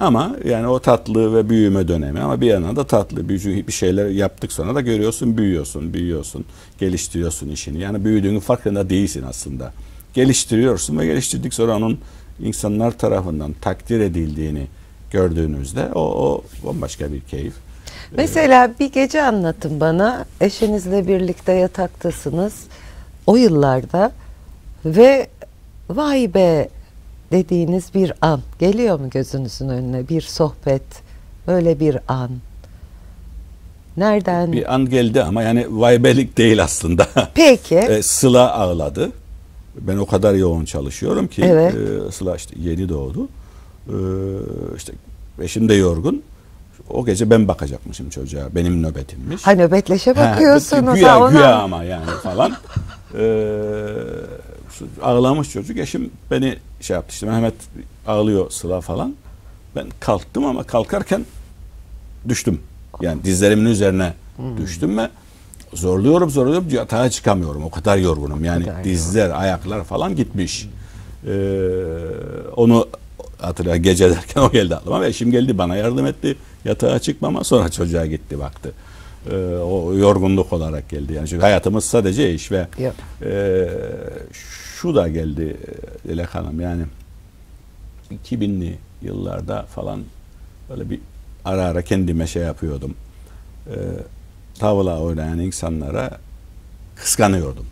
ama yani o tatlı ve büyüme dönemi ama bir yandan da tatlı büyücü bir şeyler yaptık sonra da görüyorsun büyüyorsun büyüyorsun geliştiriyorsun işini yani büyüdüğünün farkında değilsin aslında geliştiriyorsun ve geliştirdik sonra onun insanlar tarafından takdir edildiğini gördüğünüzde o, o bambaşka bir keyif. Mesela bir gece anlatın bana. Eşinizle birlikte yataktasınız. O yıllarda ve vay be dediğiniz bir an geliyor mu gözünüzün önüne? Bir sohbet, böyle bir an. Nereden? Bir an geldi ama yani vaybelik değil aslında. Peki. E, Sıla ağladı. Ben o kadar yoğun çalışıyorum ki Evet. e, Sıla işte yeni doğdu. E, işte eşim de yorgun. O gece ben bakacakmışım çocuğa. Benim nöbetimmiş. Ha nöbetleşe Ha, bakıyorsunuz. Güya, ha, ona- güya ama yani falan. Ee, ağlamış çocuk. Eşim beni şey yaptı işte Mehmet ağlıyor Sıla falan. Ben kalktım ama kalkarken düştüm. Yani dizlerimin üzerine Hmm. düştüm ve zorluyorum zorluyorum yatağa çıkamıyorum. O kadar yorgunum. Yani kadar dizler, ayaklar falan gitmiş. Ee, onu hatırla gece derken o geldi aklıma ve eşim geldi bana yardım etti. Yatağa çıkmama sonra çocuğa gitti baktı. Ee, o yorgunluk olarak geldi. Yani çünkü hayatımız sadece iş ve e, şu da geldi e, Dilek Hanım yani 2000'li yıllarda falan böyle bir ara ara kendime şey yapıyordum. Ee, tavla oynayan insanlara kıskanıyordum.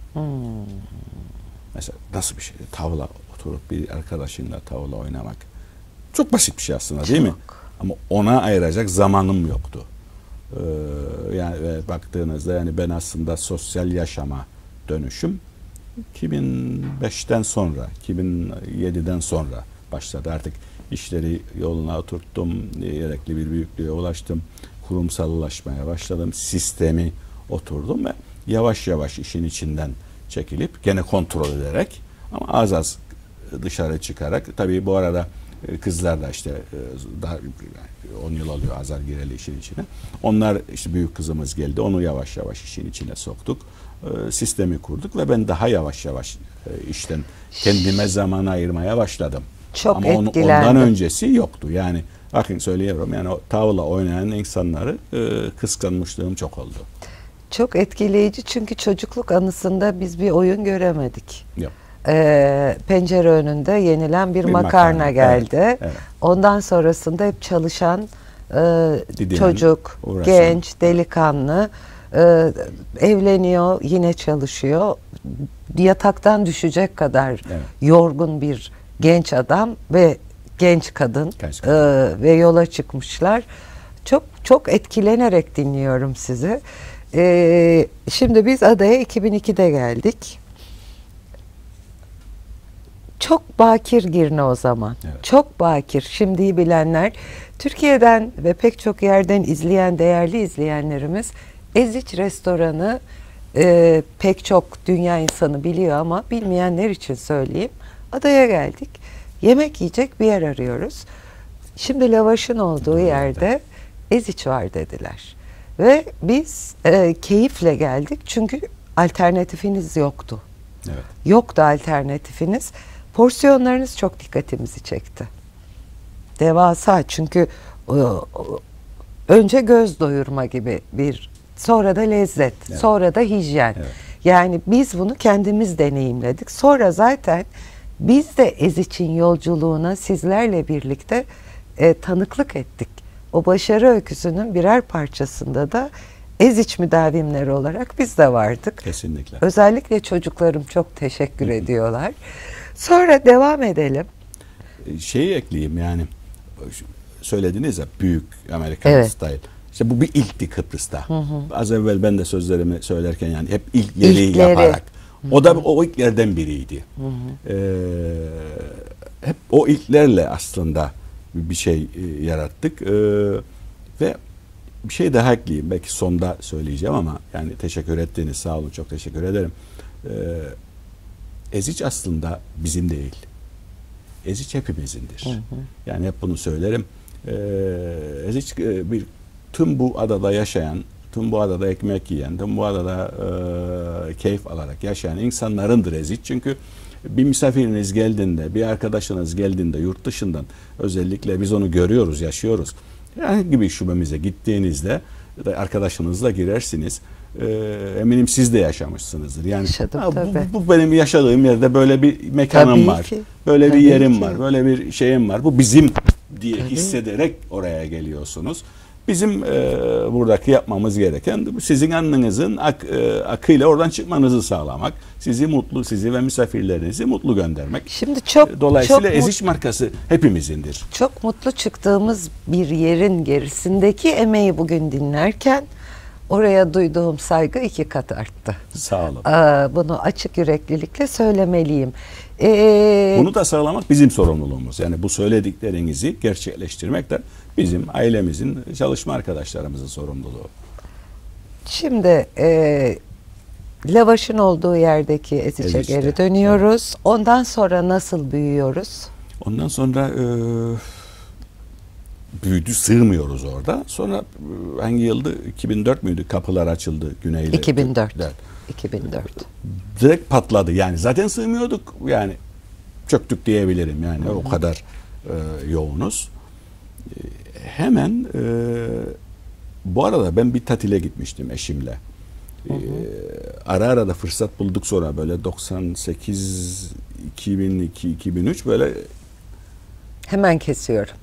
Mesela nasıl bir şey? Tavla oturup bir arkadaşınla tavla oynamak. Çok basit bir şey aslında değil mi? Çok. Ama ona ayıracak zamanım yoktu. Ee, yani ve baktığınızda yani ben aslında sosyal yaşama dönüşüm 2005'ten sonra, 2007'den sonra başladı. Artık işleri yoluna oturttum, gerekli bir büyüklüğe ulaştım, kurumsallaşmaya başladım, sistemi oturdum ve yavaş yavaş işin içinden çekilip gene kontrol ederek ama az az dışarı çıkarak tabii bu arada e, kızlar da işte e, daha 10 yıl oluyor Azar gireli işin içine. Onlar işte büyük kızımız geldi. Onu yavaş yavaş işin içine soktuk. E, Sistemi kurduk ve ben daha yavaş yavaş e, işten kendime zaman ayırmaya başladım. Çok Ama onu- ondan öncesi yoktu. Yani bakın söylüyorum yani o tavla oynayan insanları e, kıskanmışlığım çok oldu. Çok etkileyici çünkü çocukluk anısında biz bir oyun göremedik. Yok. Ee, pencere önünde yenilen bir, Bir makarna, makarna, geldi. evet, evet. Ondan sonrasında hep çalışan e, çocuk, uğraşan. genç, delikanlı e, evleniyor, yine çalışıyor. Yataktan düşecek kadar Evet. yorgun bir genç adam ve genç kadın, Genç e, kadın. ve yola çıkmışlar. Çok çok etkilenerek dinliyorum sizi. E, şimdi biz adaya 2002'de geldik. Çok bakir Girne o zaman. Evet. Çok bakir. Şimdiyi bilenler Türkiye'den ve pek çok yerden izleyen değerli izleyenlerimiz Eziç restoranı e, pek çok dünya insanı biliyor ama bilmeyenler için söyleyeyim. Adaya geldik. Yemek yiyecek bir yer arıyoruz. Şimdi lavaşın olduğu yerde Eziç var dediler. Ve biz e, keyifle geldik çünkü alternatifiniz yoktu. Evet. Yoktu alternatifiniz. Porsiyonlarınız çok dikkatimizi çekti. Devasa çünkü e, önce göz doyurma gibi bir sonra da lezzet, Evet. sonra da hijyen. Evet. Yani biz bunu kendimiz deneyimledik. Sonra zaten biz de Eziç'in yolculuğuna sizlerle birlikte e, tanıklık ettik. O başarı öyküsünün birer parçasında da Eziç müdavimleri olarak biz de vardık. Kesinlikle. Özellikle çocuklarım çok teşekkür ediyorlar. Sonra devam edelim. şeyi ekleyeyim yani söylediniz ya büyük Amerikan Evet. style. İşte bu bir ilkti Kıbrıs'ta. Az evvel ben de sözlerimi söylerken yani hep ilkleri İlkleri. yaparak. O da o ilklerden biriydi. Ee, hep o ilklerle aslında bir şey e, yarattık. Ee, ve bir şey daha ekleyeyim. Belki sonda söyleyeceğim ama yani teşekkür ettiğiniz sağ olun çok teşekkür ederim. Ee, Eziç aslında bizim değil. Eziç hepimizindir. Yani hep bunu söylerim. Ee, Eziç e, bir tüm bu adada yaşayan, tüm bu adada ekmek yiyen, tüm bu adada e, keyif alarak yaşayan insanlarındır Eziç. Çünkü bir misafiriniz geldiğinde, bir arkadaşınız geldiğinde yurt dışından özellikle biz onu görüyoruz, yaşıyoruz. Herhangi bir şubemize gittiğinizde ya da arkadaşınızla girersiniz. Ee, eminim siz de yaşamışsınızdır. Yani Yaşadım, "Ha, bu- tabii. bu, bu benim yaşadığım yerde böyle bir mekanım Tabii var. ki. Böyle Tabii bir yerim ki. var. Böyle bir şeyim var. Bu bizim diye Tabii. hissederek oraya geliyorsunuz. Bizim e, buradaki yapmamız gereken sizin alnınızın ak, e, akıyla oradan çıkmanızı sağlamak. Sizi mutlu, sizi ve misafirlerinizi mutlu göndermek. Şimdi çok Dolayısıyla çok, Eziş markası hepimizindir. çok mutlu çıktığımız bir yerin gerisindeki emeği bugün dinlerken oraya duyduğum saygı iki kat arttı. Sağ olun. Aa, bunu açık yüreklilikle söylemeliyim. Ee, Bunu da sağlamak bizim sorumluluğumuz. Yani bu söylediklerinizi gerçekleştirmek de bizim ailemizin, çalışma arkadaşlarımızın sorumluluğu. Şimdi e, lavaşın olduğu yerdeki Eziç'e Eziç'te, geri dönüyoruz. Ondan sonra nasıl büyüyoruz? Ondan sonra e, büyüdü, sığmıyoruz orada. Sonra e, hangi yıldı? 2004 müydü? Kapılar açıldı güneyde. 2004. Evet. 2004. Direkt patladı. Yani zaten sığmıyorduk. Yani çöktük diyebilirim. Yani o kadar e, yoğunuz. E, hemen e, bu arada ben bir tatile gitmiştim eşimle. E, ara ara da fırsat bulduk sonra böyle 98 2002 2003 böyle Hemen kesiyorum.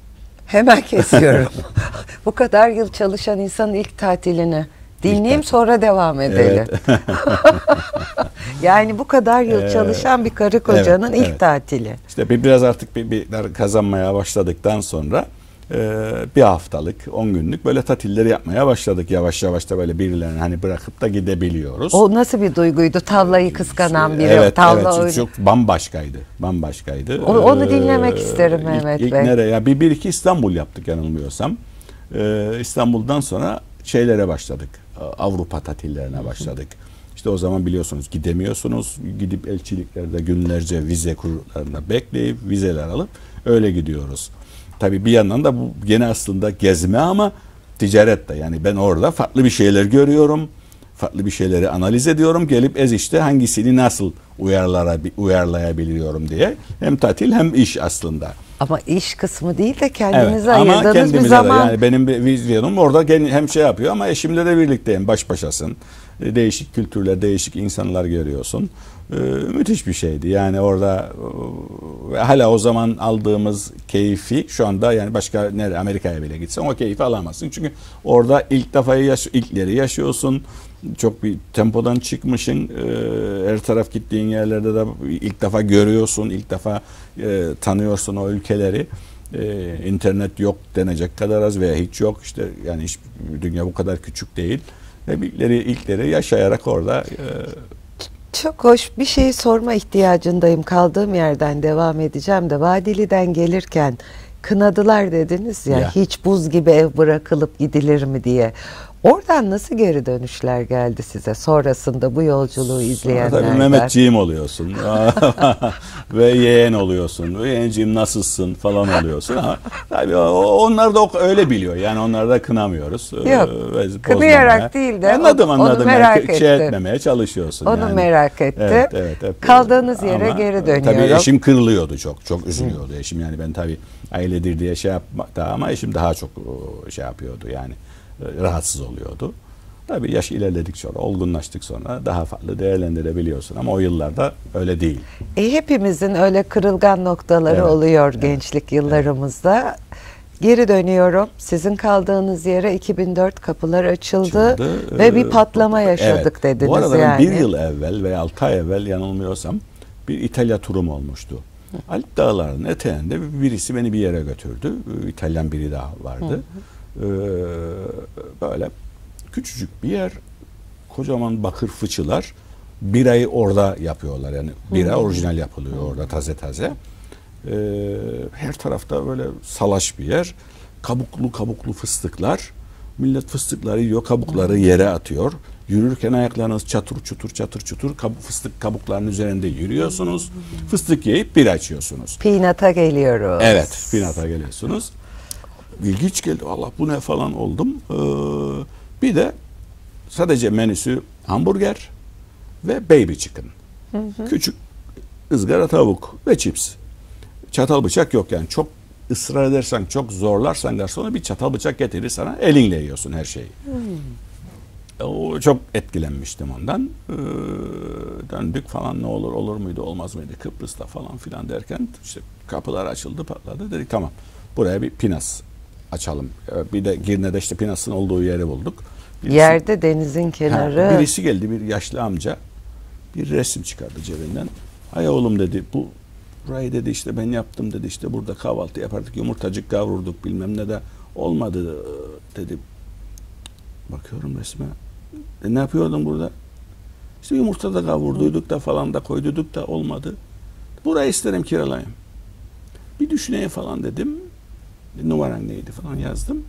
Hemen kesiyorum. Bu kadar yıl çalışan insanın ilk tatilini dinleyeyim sonra devam edelim. Evet. yani bu kadar yıl Ee, çalışan bir karı kocanın evet, ilk evet. tatili. İşte bir biraz artık bir, bir kazanmaya başladıktan sonra bir haftalık, 10 günlük böyle tatilleri yapmaya başladık. Yavaş yavaş da böyle birilerini hani bırakıp da gidebiliyoruz. O nasıl bir duyguydu? Tavlayı kıskanan biri. Evet, tavla evet. oyunu- Çok bambaşkaydı. Bambaşkaydı. O- onu Ee, dinlemek isterim ilk- Mehmet ilk Bey. nereye? Bir, bir iki İstanbul yaptık yanılmıyorsam. Ee, İstanbul'dan sonra şeylere başladık. Avrupa tatillerine başladık. İşte o zaman biliyorsunuz gidemiyorsunuz. Gidip elçiliklerde günlerce vize kurullarında bekleyip vizeler alıp öyle gidiyoruz. Tabii bir yandan da bu gene aslında gezme ama ticaret de. Yani ben orada farklı bir şeyler görüyorum. Farklı bir şeyleri analiz ediyorum. Gelip ez işte hangisini nasıl uyarlara, uyarlayabiliyorum diye. Hem tatil hem iş aslında. Ama iş kısmı değil de Evet, kendinize ama ayırdığınız bir kendimize de zaman. yani benim bir vizyonum orada hem şey yapıyor ama eşimle de birlikteyim baş başasın. Değişik kültürler, değişik insanlar görüyorsun. E, müthiş bir şeydi. Yani orada e, hala o zaman aldığımız keyfi şu anda yani başka nere Amerika'ya bile gitsen o keyfi alamazsın. Çünkü orada ilk defa yaş ilkleri yaşıyorsun. Çok bir tempodan çıkmışsın. E, her taraf gittiğin yerlerde de ilk defa görüyorsun, ilk defa e, tanıyorsun o ülkeleri. Ee, internet yok denecek kadar az veya hiç yok işte yani hiç dünya bu kadar küçük değil ve ilkleri ilkleri yaşayarak orada e, Çok hoş bir şey sorma ihtiyacındayım. Kaldığım yerden devam edeceğim de Vadili'den gelirken kınadılar dediniz ya, Ya. hiç buz gibi ev bırakılıp gidilir mi diye. Oradan nasıl geri dönüşler geldi size sonrasında bu yolculuğu sonra izleyenlerden? tabii Mehmetciğim oluyorsun ve yeğen oluyorsun ve yeğenciğim nasılsın falan oluyorsun ama tabii onlar da öyle biliyor yani onları da kınamıyoruz. Yok, Ee, ve kınayarak değil de anladım onu- onu anladım merak Yani şey ettim. etmemeye çalışıyorsun Onu yani. merak etti. Evet, evet, hep- Kaldığınız yere Ama, geri e, dönüyorum. Tabii eşim kırılıyordu çok. Çok üzülüyordu eşim. Yani ben tabii ailedir diye şey yapmakta ama eşim daha çok şey yapıyordu yani rahatsız oluyordu. Tabii yaş ilerledik sonra, olgunlaştık sonra daha farklı değerlendirebiliyorsun ama o yıllarda öyle değil. E, hepimizin öyle kırılgan noktaları Evet, oluyor evet, gençlik yıllarımızda. Geri dönüyorum. Sizin kaldığınız yere 2004 kapılar açıldı, Açıldı. ve bir Ee, patlama yaşadık evet. dediniz Bu arada yani. bir yıl evvel veya altı ay evvel yanılmıyorsam bir İtalya turum olmuştu. Alp Dağları'nın eteğinde birisi beni bir yere götürdü. Ee, İtalyan biri daha vardı. Ee, böyle küçücük bir yer. Kocaman bakır fıçılar. Birayı orada yapıyorlar. Yani bira orijinal yapılıyor orada taze taze. Ee, her tarafta böyle salaş bir yer. Kabuklu kabuklu fıstıklar. Millet fıstıkları yiyor, kabukları yere atıyor. Yürürken ayaklarınız çatır çutur çatır çutur kabuk, fıstık kabuklarının üzerinde yürüyorsunuz. Fıstık yiyip bir açıyorsunuz. Peanut'a geliyoruz. Evet, Finat'a geliyorsunuz. İlginç geldi. Allah bu ne falan oldum. Ee, bir de sadece menüsü hamburger ve baby chicken. Küçük ızgara tavuk ve chips. Çatal bıçak yok yani. Çok ısrar edersen, çok zorlarsan garsona bir çatal bıçak getirir sana. Elinle yiyorsun her şeyi. O çok etkilenmiştim ondan. Ee, döndük falan ne olur olur muydu olmaz mıydı Kıbrıs'ta falan filan derken işte kapılar açıldı patladı dedik tamam buraya bir pinas açalım. Ee, Bir de Girne'de işte pinasın olduğu yeri bulduk. Birisi- Yerde denizin Ha, kenarı. birisi geldi bir yaşlı amca bir resim çıkardı cebinden. Ay oğlum dedi bu burayı dedi işte ben yaptım dedi işte burada kahvaltı yapardık yumurtacık kavururduk bilmem ne de olmadı dedi. Bakıyorum resme. E, ne yapıyordun burada? İşte yumurta da kavurduyduk da falan da koyduyduk da olmadı. Burayı isterim kiralayayım. Bir düşüneyim falan dedim. Numaran neydi falan yazdım.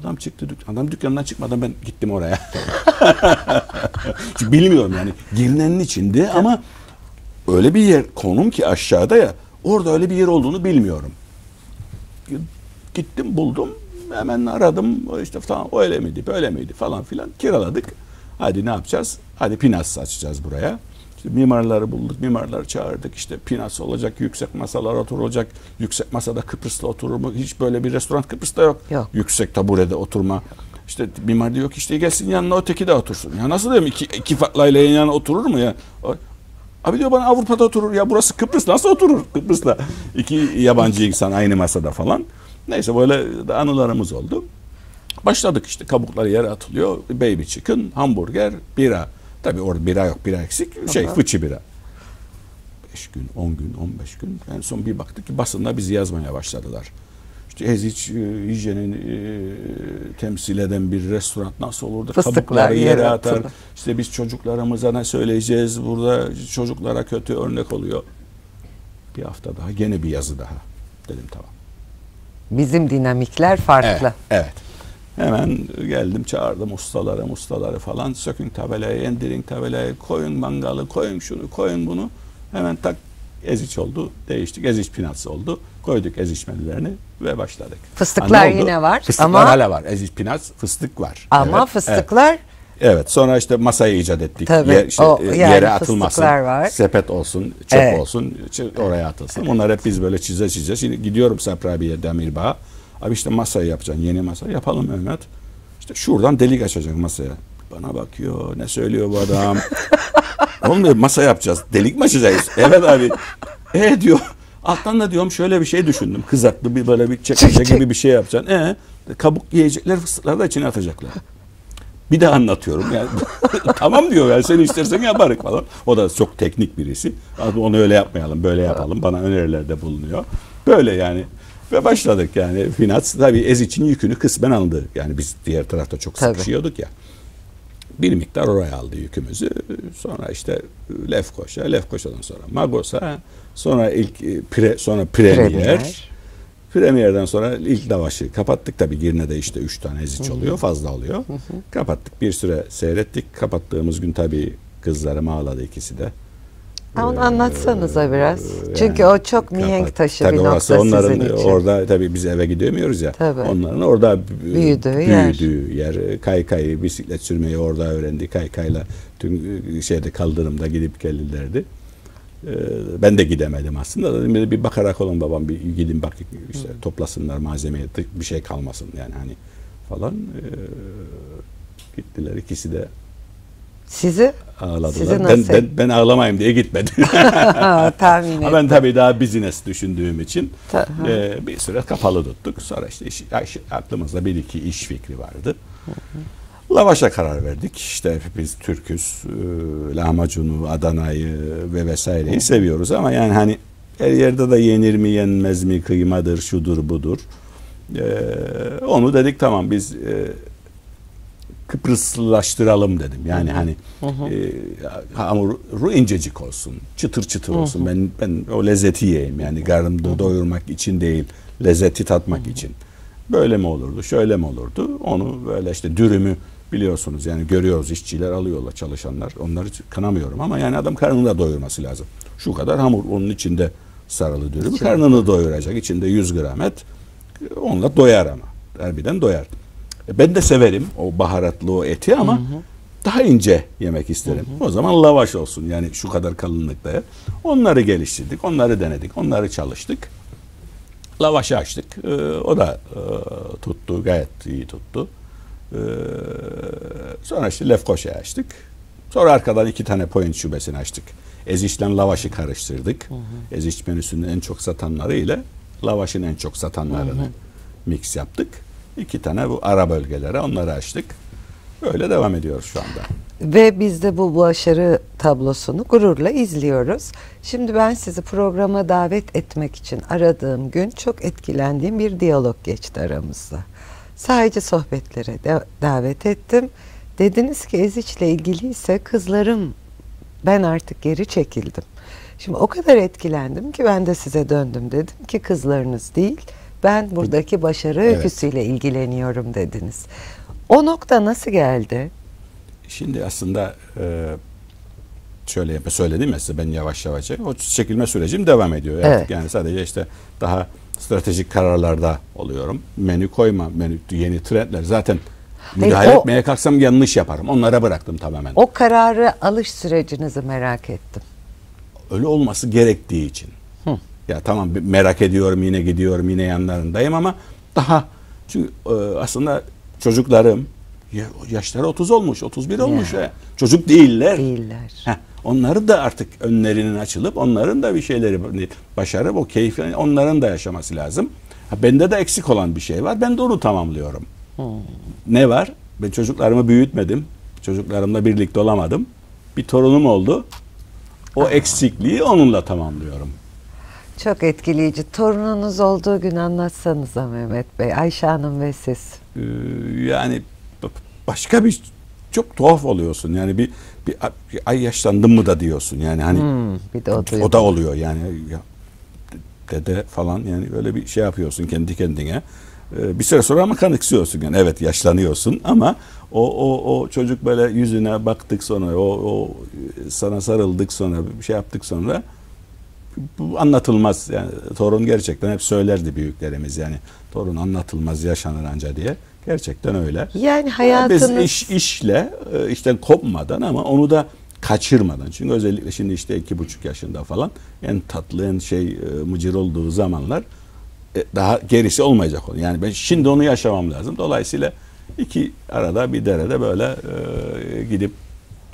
Adam çıktı dük adam dükkandan çıkmadan ben gittim oraya. Çünkü bilmiyorum yani Girne'nin içinde ama öyle bir yer konum ki aşağıda ya orada öyle bir yer olduğunu bilmiyorum. Gittim buldum hemen aradım işte tamam öyle miydi böyle miydi falan filan kiraladık. Hadi ne yapacağız? Hadi Pinas açacağız buraya. İşte mimarları bulduk, mimarları çağırdık. İşte Pinas olacak, yüksek masalar oturulacak. Yüksek masada Kıbrıs'ta oturur mu? Hiç böyle bir restoran Kıbrıs'ta yok. Yok. Yüksek taburede oturma. İşte mimar diyor ki işte gelsin yanına öteki de otursun. Ya nasıl diyeyim iki, iki farklı ailenin yanına oturur mu ya? Abi diyor bana Avrupa'da oturur ya burası Kıbrıs nasıl oturur Kıbrıs'ta iki yabancı insan aynı masada falan. Neyse böyle anılarımız oldu. Başladık işte kabukları yere atılıyor. Baby chicken, hamburger, bira. Tabii orada bira yok, bira eksik. Şey fıçı bira. 5 gün, 10 gün, 15 gün. En son bir baktık ki basında bizi yazmaya başladılar. İşte Eziç e, hijyenin e, temsil eden bir restoran nasıl olurdu? Fıstıklar Kabukları yere yere atar. atılır. İşte biz çocuklarımıza ne söyleyeceğiz? Burada çocuklara kötü örnek oluyor. Bir hafta daha, gene bir yazı daha. Dedim tamam. Bizim dinamikler farklı. Evet, evet. Hemen geldim çağırdım ustaları ustaları falan sökün tabelayı indirin tabelayı koyun mangalı koyun şunu koyun bunu hemen tak eziç oldu değiştik eziç pinatsı oldu koyduk eziç menülerini ve başladık. Fıstıklar Ha, ne oldu? yine var Fıstıklar ama- hala var eziç pinats fıstık var. Ama Evet, evet. fıstıklar Evet sonra işte masayı icat ettik. Tabii, Yer- işte, o e, yani yere atılmasın. var. Sepet olsun, çöp Evet. olsun, oraya atılsın. Bunlar hep biz böyle çize çize. Şimdi gidiyorum Saprabiye Demirbağ'a. Abi işte masayı yapacaksın, yeni masa. Yapalım Mehmet. İşte şuradan delik açacak masaya. Bana bakıyor, ne söylüyor bu adam? Oğlum masa yapacağız. Delik mi açacağız? evet abi. E diyor. Alttan da diyorum şöyle bir şey düşündüm. Kızaklı bir böyle bir çekmece gibi bir şey yapacaksın. E kabuk yiyecekler fıstıkları da içine atacaklar. Bir de anlatıyorum. Yani, tamam diyor yani sen istersen yaparız falan. O da çok teknik birisi. Abi onu öyle yapmayalım, böyle yapalım. Bana önerilerde bulunuyor. Böyle yani. Ve başladık yani. Finans tabii Ez için yükünü kısmen aldı. Yani biz diğer tarafta çok Tabii. sıkışıyorduk ya. Bir miktar oraya aldı yükümüzü. Sonra işte Lefkoşa, Lefkoşa'dan sonra Magos'a, sonra ilk e, pre, sonra Premier. Premier. Premier'den sonra ilk lavaşı kapattık. Tabii Girne'de işte üç tane eziç oluyor. Fazla oluyor. Kapattık. Bir süre seyrettik. Kapattığımız gün tabii kızlarım ağladı ikisi de. Onu anlatsanıza biraz. Ee, Çünkü yani o çok mihenk taşı tabii bir nokta onların sizin için. orada tabii biz eve gidemiyoruz ya. Tabii. Onların orada Büyüdüğü yer. büyüdüğü yer. Kaykayı, bisiklet sürmeyi orada öğrendi. Kaykayla tüm e, şeyde kaldırımda gidip gelirlerdi. Ee, Ben de gidemedim aslında. Dedim bir- bakarak olun babam bir gidin bak işte toplasınlar malzemeyi bir şey kalmasın yani hani falan. Gittiler ikisi de Sizi ağladılar. Sizi Ben, nasıl- ben, ben ağlamayayım diye gitmedim. tahmin ettim. ben tabii daha business düşündüğüm için Ta- e, bir süre kapalı tuttuk. Sonra işte iş- aklımızda bir iki iş fikri vardı. Lavaşa karar verdik. İşte biz Türküz, e, lahmacunu, Adana'yı ve vesaireyi seviyoruz ama yani hani her yerde de yenir mi yenmez mi kıymadır şudur budur. E, onu dedik tamam biz e, Kıbrıslılaştıralım dedim. Yani hani e, hamuru incecik olsun, çıtır çıtır olsun. Ben ben o lezzeti yiyeyim yani karnımda doyurmak için değil, lezzeti tatmak için. Böyle mi olurdu, şöyle mi olurdu? Onu böyle işte dürümü biliyorsunuz yani görüyoruz işçiler alıyorlar çalışanlar. Onları kınamıyorum ama yani adam karnını da doyurması lazım. Şu kadar hamur onun içinde sarılı dürüm. Karnını doyuracak. içinde 100 gram et. Onunla doyar ama. Harbiden doyar. Ben de severim o baharatlı o eti ama daha ince yemek isterim. O zaman lavaş olsun yani şu kadar kalınlıkta. Onları geliştirdik, onları denedik, onları çalıştık. Lavaşı açtık. Ee, o da e, tuttu, gayet iyi tuttu. Ee, sonra işte Lefkoşa'yı açtık. Sonra arkadan iki tane point şubesini açtık. Eziş'le lavaşı karıştırdık. Eziş menüsünün en çok satanları ile lavaşın en çok satanlarını mix yaptık. İki tane bu ara bölgelere onları açtık. Böyle devam ediyoruz şu anda. Ve biz de bu başarı tablosunu gururla izliyoruz. Şimdi ben sizi programa davet etmek için aradığım gün çok etkilendiğim bir diyalog geçti aramızda. Sadece sohbetlere de davet ettim. Dediniz ki Eziç'le ilgiliyse kızlarım ben artık geri çekildim. Şimdi o kadar etkilendim ki ben de size döndüm dedim ki kızlarınız değil ben buradaki başarı Evet. öyküsüyle ilgileniyorum dediniz. O nokta nasıl geldi? Şimdi aslında e, şöyle söyledim ya size ben yavaş yavaş o çekilme sürecim devam ediyor. Evet. Artık yani sadece işte daha stratejik kararlarda oluyorum. Menü koyma, menü yeni trendler zaten Hayır, müdahale o- etmeye kalksam yanlış yaparım. Onlara bıraktım tamamen. O kararı alış sürecinizi merak ettim. Öyle olması gerektiği için. Ya tamam merak ediyorum yine gidiyorum yine yanlarındayım ama daha çünkü e, aslında çocuklarım ya- yaşları 30 olmuş, 31 olmuş. Ya. Çocuk değiller. Değiller. Heh, onları da artık önlerinin açılıp onların da bir şeyleri başarıp o keyfi onların da yaşaması lazım. Ha, bende de eksik olan bir şey var. Ben de onu tamamlıyorum. Hmm. Ne var? Ben çocuklarımı büyütmedim. Çocuklarımla birlikte olamadım. Bir torunum oldu. O eksikliği onunla tamamlıyorum. Çok etkileyici. Torununuz olduğu gün anlatsanıza Mehmet Bey. Ayşe Hanım ve siz. Ee, yani başka bir çok tuhaf oluyorsun. Yani bir, bir, ay yaşlandım mı da diyorsun. Yani hani hmm, bir de o, o da oluyor yani ya, dede falan yani öyle bir şey yapıyorsun kendi kendine. Ee, bir süre sonra ama kanıksıyorsun yani evet yaşlanıyorsun ama o o o çocuk böyle yüzüne baktık sonra o o sana sarıldık sonra bir şey yaptık sonra bu anlatılmaz yani torun gerçekten hep söylerdi büyüklerimiz yani torun anlatılmaz yaşanır anca diye. Gerçekten öyle. Yani hayatınız... Biz iş, işle e, işten kopmadan ama onu da kaçırmadan. Çünkü özellikle şimdi işte iki buçuk yaşında falan en tatlı en şey e, mıcır olduğu zamanlar e, daha gerisi olmayacak. Yani ben şimdi onu yaşamam lazım. Dolayısıyla iki arada bir derede böyle gidip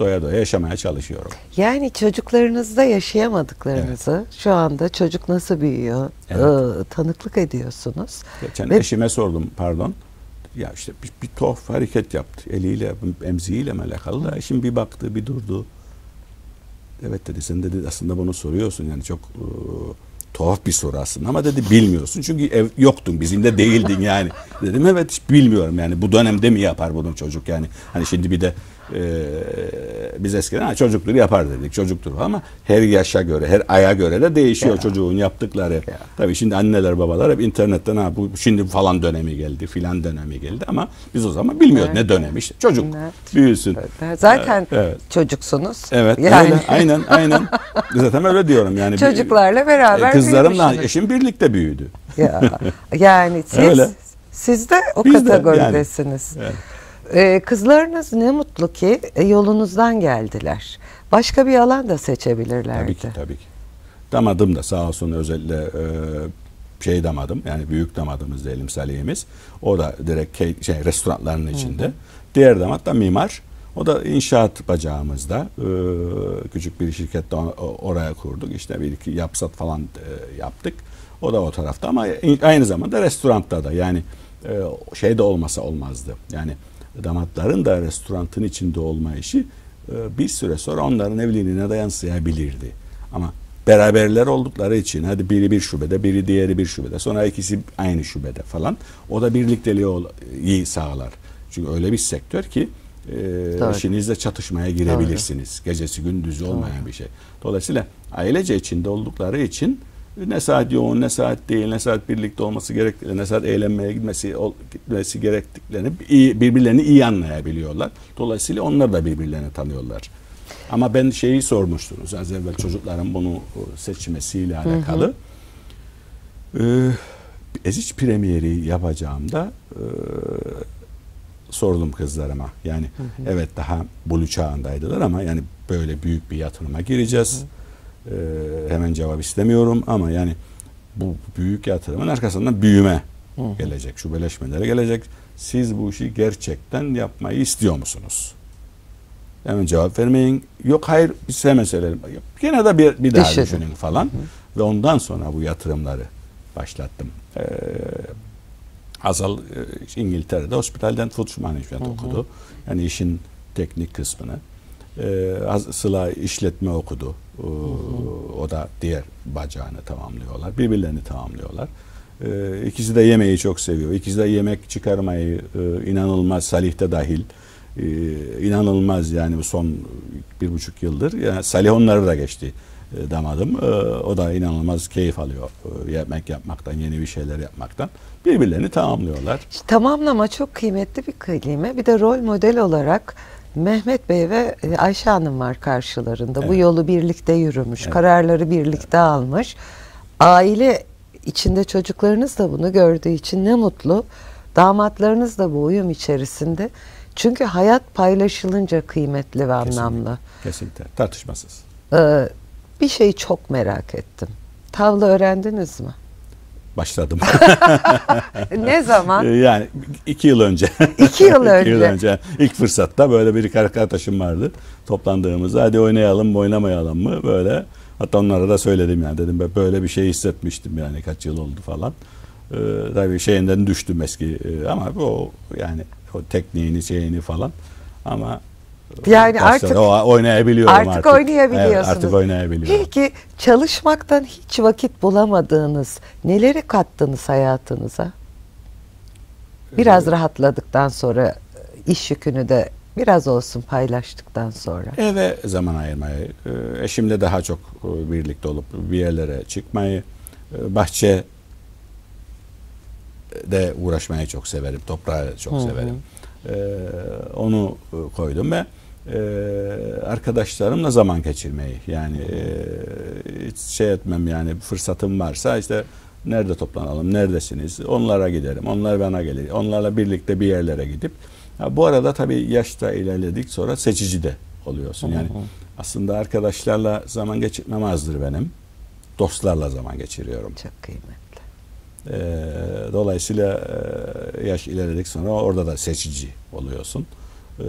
doya doya yaşamaya çalışıyorum. Yani çocuklarınızda yaşayamadıklarınızı evet. şu anda çocuk nasıl büyüyor evet. e, tanıklık ediyorsunuz. Geçen Ve... eşime sordum pardon. Ya işte bir, bir tuhaf hareket yaptı. Eliyle, emziğiyle mi alakalı da eşim bir baktı, bir durdu. Evet dedi, sen dedi aslında bunu soruyorsun yani çok e, tuhaf bir soru aslında ama dedi bilmiyorsun. Çünkü ev yoktun bizimde değildin yani. Dedim evet bilmiyorum yani bu dönemde mi yapar bunu çocuk yani. Hani şimdi bir de e, biz eskiden ha, çocuktur yapar dedik çocuktur ama her yaşa göre her aya göre de değişiyor ya. çocuğun yaptıkları. Ya. Tabii şimdi anneler babalar hep internetten ha bu şimdi falan dönemi geldi filan dönemi geldi ama biz o zaman bilmiyorduk evet. ne dönemi işte çocuk evet. büyüsün. Evet. Zaten evet. çocuksunuz. Evet yani. öyle aynen aynen zaten öyle diyorum yani. Çocuklarla beraber e, Kızlarımla eşim birlikte büyüdü. Ya, yani siz, öyle. siz de o biz kategoridesiniz. De yani. Evet. Ee, kızlarınız ne mutlu ki e, yolunuzdan geldiler. Başka bir alan da seçebilirlerdi. Tabii ki tabii ki. Damadım da sağ olsun özellikle e, şey damadım yani büyük damadımız diyelim Salih'imiz. O da direkt şey restoranların içinde. Hı hı. Diğer damat da mimar. O da inşaat bacağımızda e, küçük bir şirkette oraya kurduk. İşte bir iki yapsat falan e, yaptık. O da o tarafta ama aynı zamanda restoranda da yani e, şey de olmasa olmazdı. Yani damatların da restoranın içinde olma işi e, bir süre sonra onların evliliğine de yansıyabilirdi. Ama beraberler oldukları için hadi biri bir şubede biri diğeri bir şubede sonra ikisi aynı şubede falan o da birlikteliği sağlar. Çünkü öyle bir sektör ki e, işinizle çatışmaya girebilirsiniz. Doğru. Gecesi gündüzü olmayan Doğru. bir şey. Dolayısıyla ailece içinde oldukları için ne saat yoğun, ne saat değil, ne saat birlikte olması gerektiğini, ne saat eğlenmeye gitmesi, gitmesi gerektiklerini iyi, birbirlerini iyi anlayabiliyorlar. Dolayısıyla onlar da birbirlerini tanıyorlar. Ama ben şeyi sormuştunuz az evvel çocukların bunu seçmesiyle alakalı. Hı hı. Ee, Eziç premieri yapacağımda e, sordum kızlarıma. Yani hı hı. evet daha bulu çağındaydılar ama yani böyle büyük bir yatırıma gireceğiz. Hı hı e, hemen cevap istemiyorum ama yani bu büyük yatırımın arkasından büyüme Hı. gelecek, şubeleşmelere gelecek. Siz bu işi gerçekten yapmayı istiyor musunuz? Hemen cevap vermeyin. Yok hayır söylerim. Yine de bir, bir daha Düşünün. düşünün falan. Hı. Ve ondan sonra bu yatırımları başlattım. Ee, Azal e, İngiltere'de hospitalden food management okudu. Yani işin teknik kısmını. Ee, Sıla işletme okudu. Ee, o da diğer bacağını tamamlıyorlar. Birbirlerini tamamlıyorlar. Ee, ikisi de yemeği çok seviyor. İkisi de yemek çıkarmayı e, inanılmaz Salih de dahil e, inanılmaz yani son bir buçuk yıldır. Yani Salih onları da geçti e, damadım. O da inanılmaz keyif alıyor yemek yapmaktan, yeni bir şeyler yapmaktan. Birbirlerini tamamlıyorlar. Tamamlama çok kıymetli bir kelime. Bir de rol model olarak Mehmet Bey ve e, Ayşe Hanım var karşılarında. Evet. Bu yolu birlikte yürümüş, evet. kararları birlikte evet. almış. Aile içinde çocuklarınız da bunu gördüğü için ne mutlu. Damatlarınız da bu uyum içerisinde. Çünkü hayat paylaşılınca kıymetli ve Kesinlikle. anlamlı. Kesinlikle. Tartışmasız. Ee, bir şeyi çok merak ettim. Tavla öğrendiniz mi? Başladım. ne zaman? yani iki yıl önce. İki yıl önce. iki yıl önce. İlk fırsatta böyle bir arkadaşım vardı. Toplandığımızda hadi oynayalım mı oynamayalım mı böyle. Hatta onlara da söyledim yani dedim böyle bir şey hissetmiştim yani kaç yıl oldu falan. Ee, tabii şeyinden düştüm eski e, ama o yani o tekniğini şeyini falan ama yani artık o, oynayabiliyorum artık, artık. oynayabiliyorsunuz. Evet, artık oynayabiliyorum. Peki çalışmaktan hiç vakit bulamadığınız neleri kattınız hayatınıza? Biraz Ee, rahatladıktan sonra iş yükünü de biraz olsun paylaştıktan sonra. Eve zaman ayırmayı, e, eşimle daha çok e, birlikte olup bir yerlere çıkmayı, e, bahçe de uğraşmayı çok severim, toprağı çok Hı hı. severim. E, Onu e, koydum ve e, arkadaşlarımla zaman geçirmeyi yani e, hiç şey etmem yani fırsatım varsa işte nerede toplanalım, neredesiniz, onlara giderim, onlar bana gelir, onlarla birlikte bir yerlere gidip Ha, bu arada tabii yaşta ilerledik sonra seçici de oluyorsun. Yani aslında arkadaşlarla zaman geçirmem azdır benim. Dostlarla zaman geçiriyorum. Çok kıymetli. Ee, dolayısıyla e, yaş ilerledik sonra orada da seçici oluyorsun. Ee,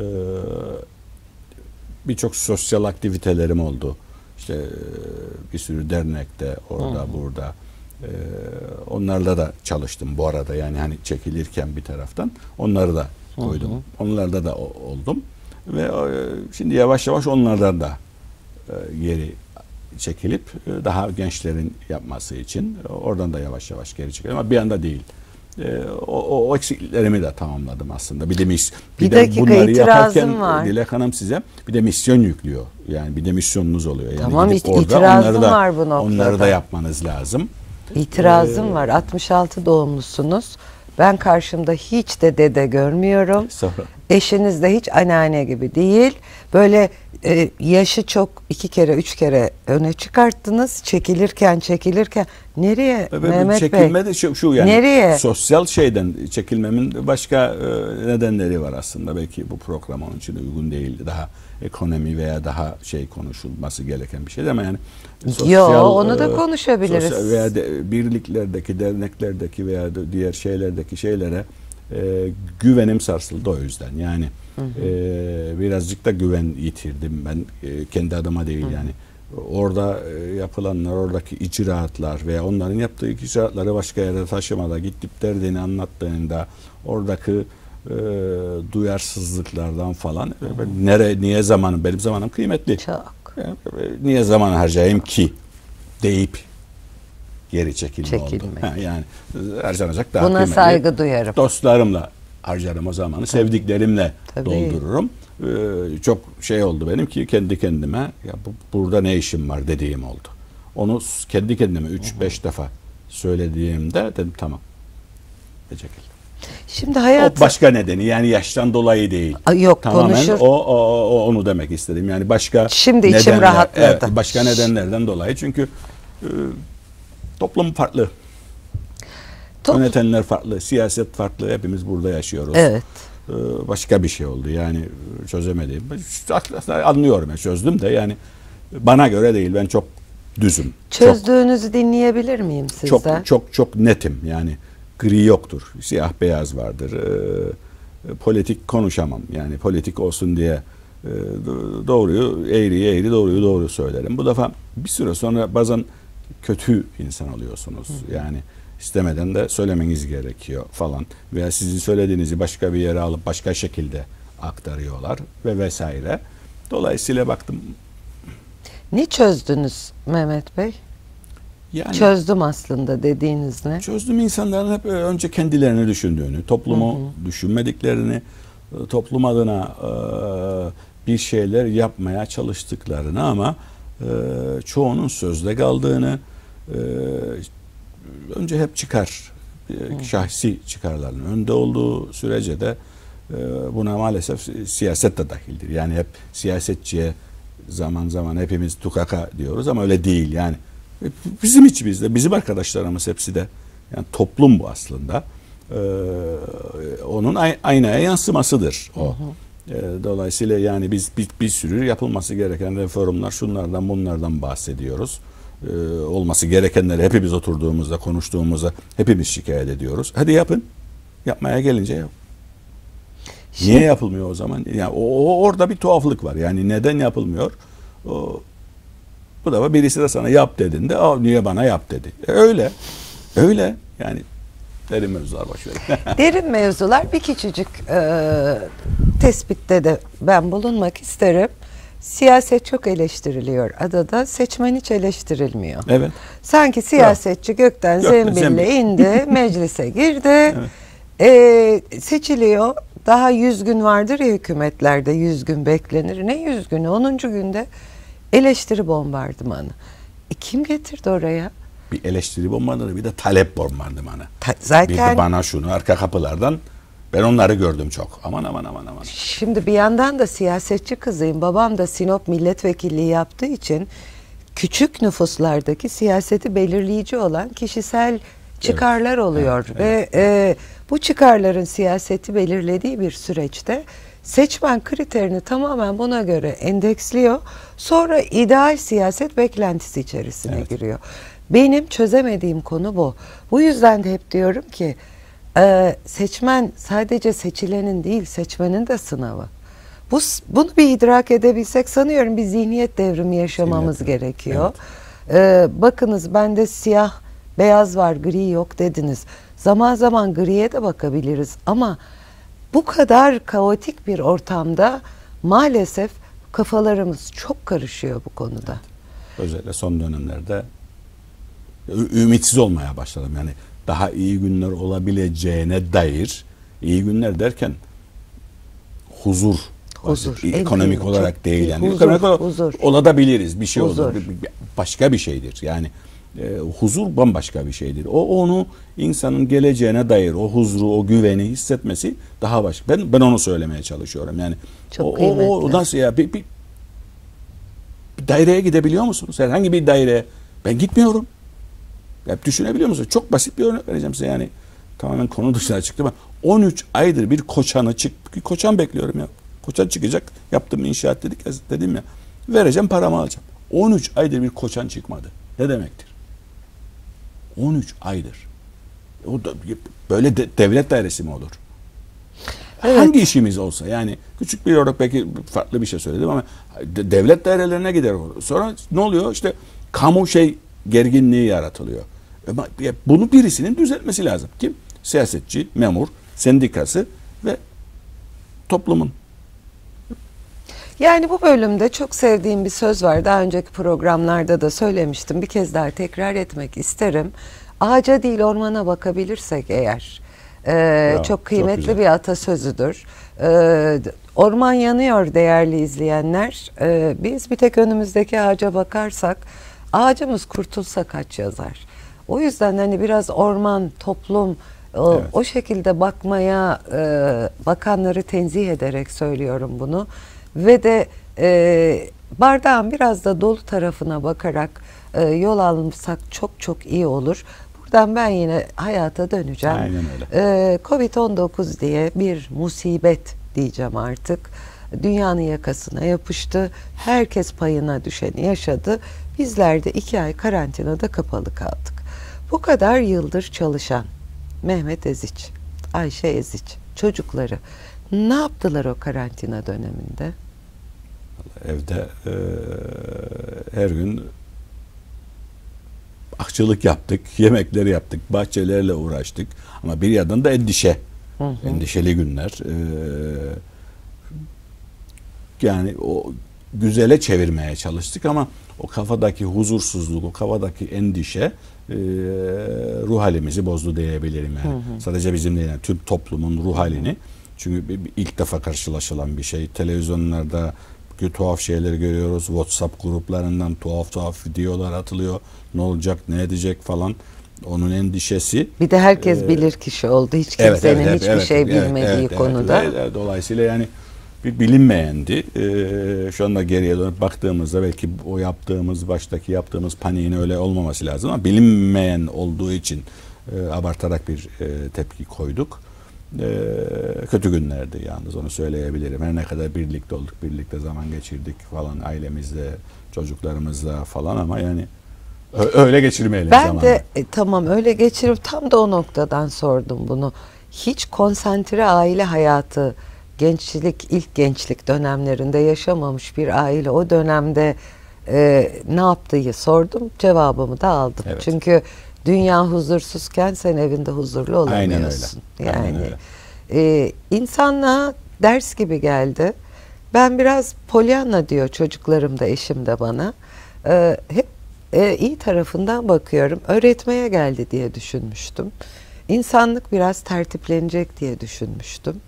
Birçok sosyal aktivitelerim oldu. İşte e, bir sürü dernekte orada hı. burada. Ee, onlarla da çalıştım bu arada yani hani çekilirken bir taraftan onları da koydum. Hı. Onlarda da oldum ve e, şimdi yavaş yavaş onlardan da e, geri çekilip e, daha gençlerin yapması için e, oradan da yavaş yavaş geri çekildim ama bir anda değil. E, O, o, o eksikliklerimi de tamamladım aslında. Bir de mis, Bir de dakika, bunları yaparken var. e, Dilek Hanım size bir de misyon yüklüyor. Yani bir de misyonunuz oluyor. Yani Tamam, it- orada itirazım onları da, var bu noktada. Onları da yapmanız lazım. İtirazım Ee, var. 66 doğumlusunuz. Ben karşımda hiç de dede görmüyorum. Sonra Eşiniz de hiç anneanne gibi değil. Böyle e, yaşı çok iki kere üç kere öne çıkarttınız. Çekilirken çekilirken nereye bu Mehmet Bey? çekilme de şu, şu yani Nereye? sosyal şeyden çekilmemin başka e, nedenleri var aslında. Belki bu program onun için uygun değildi. Daha ekonomi veya daha şey konuşulması gereken bir şey ama yani Yo, onu da konuşabiliriz. sosyal veya de, birliklerdeki, derneklerdeki veya da diğer şeylerdeki şeylere e, güvenim sarsıldı o yüzden. Yani e, birazcık da güven yitirdim ben e, kendi adıma değil yani. Orada e, yapılanlar, oradaki icraatlar veya onların yaptığı icraatları başka yere taşımada gidip derdini anlattığında oradaki e, duyarsızlıklardan falan e, ben nere niye zamanım benim zamanım kıymetli. Çok. Niye zaman harcayayım ki deyip geri çekilme, Çekilme. oldu. Ha, yani harcanacak daha Buna kıymetli. saygı duyarım. Dostlarımla harcarım o zamanı. Sevdiklerimle Tabii. doldururum. Ee, çok şey oldu benim ki kendi kendime ya bu, burada ne işim var dediğim oldu. Onu kendi kendime 3-5 defa söylediğimde dedim tamam. Ve Şimdi O hayat başka nedeni yani yaştan dolayı değil. Yok, Tamamen konuşur- o, o, o- onu demek istedim. Yani başka Şimdi içim nedenler- rahatladı. evet, başka nedenlerden dolayı çünkü e, toplum farklı. Top- Yönetenler farklı, siyaset farklı. Hepimiz burada yaşıyoruz. Evet. Ee, Başka bir şey oldu yani e, çözemedim. Aslında Anlıyorum ya çözdüm de yani bana göre değil. Ben çok düzüm. Çözdüğünüzü dinleyebilir miyim sizden? Çok çok çok çok netim. Yani gri yoktur. Siyah beyaz vardır. Ee, politik konuşamam. Yani politik olsun diye e, do- doğruyu eğri eğri doğruyu doğru söylerim. Bu defa bir süre sonra bazen kötü insan oluyorsunuz. Yani istemeden de söylemeniz gerekiyor falan. Veya sizin söylediğinizi başka bir yere alıp başka şekilde aktarıyorlar ve vesaire. Dolayısıyla baktım Ne çözdünüz Mehmet Bey? Yani Çözdüm aslında dediğiniz ne? Çözdüm insanların hep e, önce kendilerini düşündüğünü, toplumu düşünmediklerini, e, toplum adına e, bir şeyler yapmaya çalıştıklarını ama çoğunun sözde kaldığını, önce hep çıkar, şahsi çıkarların önde olduğu sürece de buna maalesef si- siyaset de dahildir. Yani hep siyasetçiye zaman zaman hepimiz tukaka diyoruz ama öyle değil yani. Bizim içimizde, bizim arkadaşlarımız hepsi de yani toplum bu aslında. Ee, onun ay- aynaya yansımasıdır o. Ee, dolayısıyla yani biz bir, bir sürü yapılması gereken reformlar şunlardan bunlardan bahsediyoruz. e, olması gerekenleri hepimiz oturduğumuzda konuştuğumuzda hepimiz şikayet ediyoruz. Hadi yapın. Yapmaya gelince yap. Niye yapılmıyor o zaman? Yani o, o- orada bir tuhaflık var. Yani neden yapılmıyor? O, bu da var. birisi de sana yap dediğinde Aa, niye bana yap dedi. E, öyle. Öyle. Yani derin mevzular verin. Derin mevzular bir küçücük e, tespitte de ben bulunmak isterim. Siyaset çok eleştiriliyor adada, seçmen hiç eleştirilmiyor. evet. Sanki siyasetçi gökten zembille zembil. indi, meclise girdi, e, seçiliyor. Daha yüz gün vardır ya hükümetlerde, yüz gün beklenir. Ne yüz günü? 10. günde eleştiri bombardımanı. E, kim getirdi oraya? Bir eleştiri bombardımanı bir de talep bombardımanı. Ta- Bir de zaten bana şunu arka kapılardan ben onları gördüm çok. Aman aman aman aman. Şimdi bir yandan da siyasetçi kızıyım. Babam da Sinop milletvekilliği yaptığı için küçük nüfuslardaki siyaseti belirleyici olan kişisel çıkarlar oluyor evet, ve e, bu çıkarların siyaseti belirlediği bir süreçte seçmen kriterini tamamen buna göre endeksliyor. Sonra ideal siyaset beklentisi içerisine Evet. giriyor. Benim çözemediğim konu bu. Bu yüzden de hep diyorum ki ee, seçmen sadece seçilenin değil seçmenin de sınavı. Bu, bunu bir idrak edebilsek sanıyorum bir zihniyet devrimi yaşamamız Zihniyet, gerekiyor. Ee, bakınız bende siyah beyaz var gri yok dediniz. Zaman zaman griye de bakabiliriz ama bu kadar kaotik bir ortamda maalesef kafalarımız çok karışıyor bu konuda. Özellikle son dönemlerde ümitsiz olmaya başladım. Yani daha iyi günler olabileceğine dair iyi günler derken huzur Huzur, bahset- en ekonomik olarak değil yani. Huzur, ekonomik olarak huzur. olabiliriz bir şey Huzur. olur. Başka bir şeydir. Yani e, huzur bambaşka bir şeydir. O onu insanın geleceğine dair o huzuru, o güveni hissetmesi daha başka. Ben ben onu söylemeye çalışıyorum. Yani Çok o, o, o nasıl ya bir, bir, bir daireye gidebiliyor musunuz? Herhangi bir daireye ben gitmiyorum. Ya düşünebiliyor musunuz? Çok basit bir örnek vereceğim size yani. Tamamen konu dışına çıktı ama 13 aydır bir koçanı çık bir koçan bekliyorum ya. Koçan çıkacak. Yaptım inşaat dedik dedim ya. Vereceğim paramı alacağım. 13 aydır bir koçan çıkmadı. Ne demektir? 13 aydır. O da böyle de- devlet dairesi mi olur? Evet. Hangi işimiz olsa yani küçük bir olarak belki farklı bir şey söyledim ama de- devlet dairelerine gider. o. Sonra ne oluyor? İşte kamu şey gerginliği yaratılıyor. Ama bunu birisinin düzeltmesi lazım. Kim? Siyasetçi, memur, sendikası ve toplumun. Yani bu bölümde çok sevdiğim bir söz var. Daha önceki programlarda da söylemiştim. Bir kez daha tekrar etmek isterim. Ağaca değil ormana bakabilirsek eğer. e, Bravo, çok çok kıymetli güzel. bir atasözüdür. E, orman yanıyor değerli izleyenler. E, biz bir tek önümüzdeki ağaca bakarsak ağacımız kurtulsa kaç yazar. O yüzden hani biraz orman, toplum o, Evet. o şekilde bakmaya e, bakanları tenzih ederek söylüyorum bunu ve de e, bardağın biraz da dolu tarafına bakarak e, yol almışsak çok çok iyi olur. Buradan ben yine hayata döneceğim. Aynen öyle. E, Covid-19 diye bir musibet diyeceğim artık. Dünyanın yakasına yapıştı. Herkes payına düşeni yaşadı. Bizler de iki ay karantinada kapalı kaldık. Bu kadar yıldır çalışan Mehmet Eziç, Ayşe Eziç, çocukları ne yaptılar o karantina döneminde? Evde eee, her gün akçılık yaptık, yemekleri yaptık, bahçelerle uğraştık. Ama bir yandan da endişe. Endişeli günler. Eee, yani o güzele çevirmeye çalıştık ama o kafadaki huzursuzluk, o kafadaki endişe eee, ruh halimizi bozdu diyebilirim yani. Sadece bizim değil, yani tüm toplumun ruh halini. Çünkü bir- bir ilk defa karşılaşılan bir şey. Televizyonlarda tuhaf şeyler görüyoruz. WhatsApp gruplarından tuhaf tuhaf videolar atılıyor. Ne olacak, ne edecek falan. Onun endişesi. Bir de herkes Ee, bilir kişi oldu. Hiç kimsenin hiçbir şey evet, bilmediği evet, evet, konuda. evet, evet. dolayısıyla yani bir bilinmeyendi. Ee, şu anda geriye dönüp baktığımızda belki o yaptığımız, baştaki yaptığımız paniğin öyle olmaması lazım ama bilinmeyen olduğu için e, abartarak bir e, tepki koyduk. E, kötü günlerdi yalnız onu söyleyebilirim. Her ne kadar birlikte olduk, birlikte zaman geçirdik falan ailemizle, çocuklarımızla falan ama yani Öyle geçirmeyelim Ben zamanı. de e, tamam öyle geçirip tam da o noktadan sordum bunu. Hiç konsantre aile hayatı gençlik ilk gençlik dönemlerinde yaşamamış bir aile o dönemde e, ne yaptığı sordum cevabımı da aldım. Evet. Çünkü dünya huzursuzken sen evinde huzurlu Aynen olamıyorsun. öyle. Yani Aynen öyle. e, insanlığa ders gibi geldi. Ben biraz Pollyanna diyor çocuklarım da eşim de bana. E, hep e, iyi tarafından bakıyorum. Öğretmeye geldi diye düşünmüştüm. İnsanlık biraz tertiplenecek diye düşünmüştüm.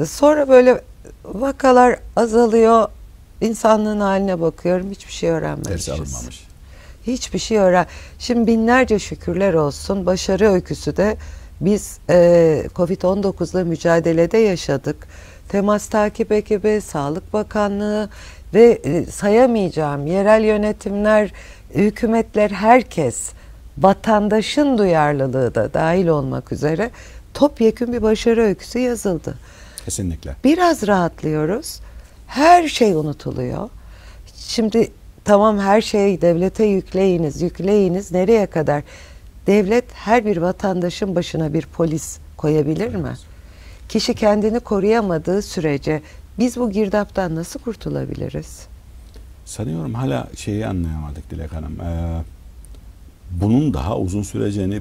E, Sonra böyle vakalar azalıyor. İnsanlığın haline bakıyorum. Hiçbir şey Ders öğrenmemişiz. alınmamış. Hiçbir şey öğren. Şimdi binlerce şükürler olsun. Başarı öyküsü de biz e, Covid-19'la mücadelede yaşadık. Temas takip ekibi, Sağlık Bakanlığı ve e, sayamayacağım yerel yönetimler, hükümetler herkes vatandaşın duyarlılığı da dahil olmak üzere topyekün bir başarı öyküsü yazıldı. Kesinlikle. Biraz rahatlıyoruz. Her şey unutuluyor. Şimdi tamam her şeyi devlete yükleyiniz, yükleyiniz nereye kadar? Devlet her bir vatandaşın başına bir polis koyabilir mi? Kişi kendini koruyamadığı sürece biz bu girdaptan nasıl kurtulabiliriz? Sanıyorum hala şeyi anlayamadık Dilek Hanım. Ee, bunun daha uzun süreceğini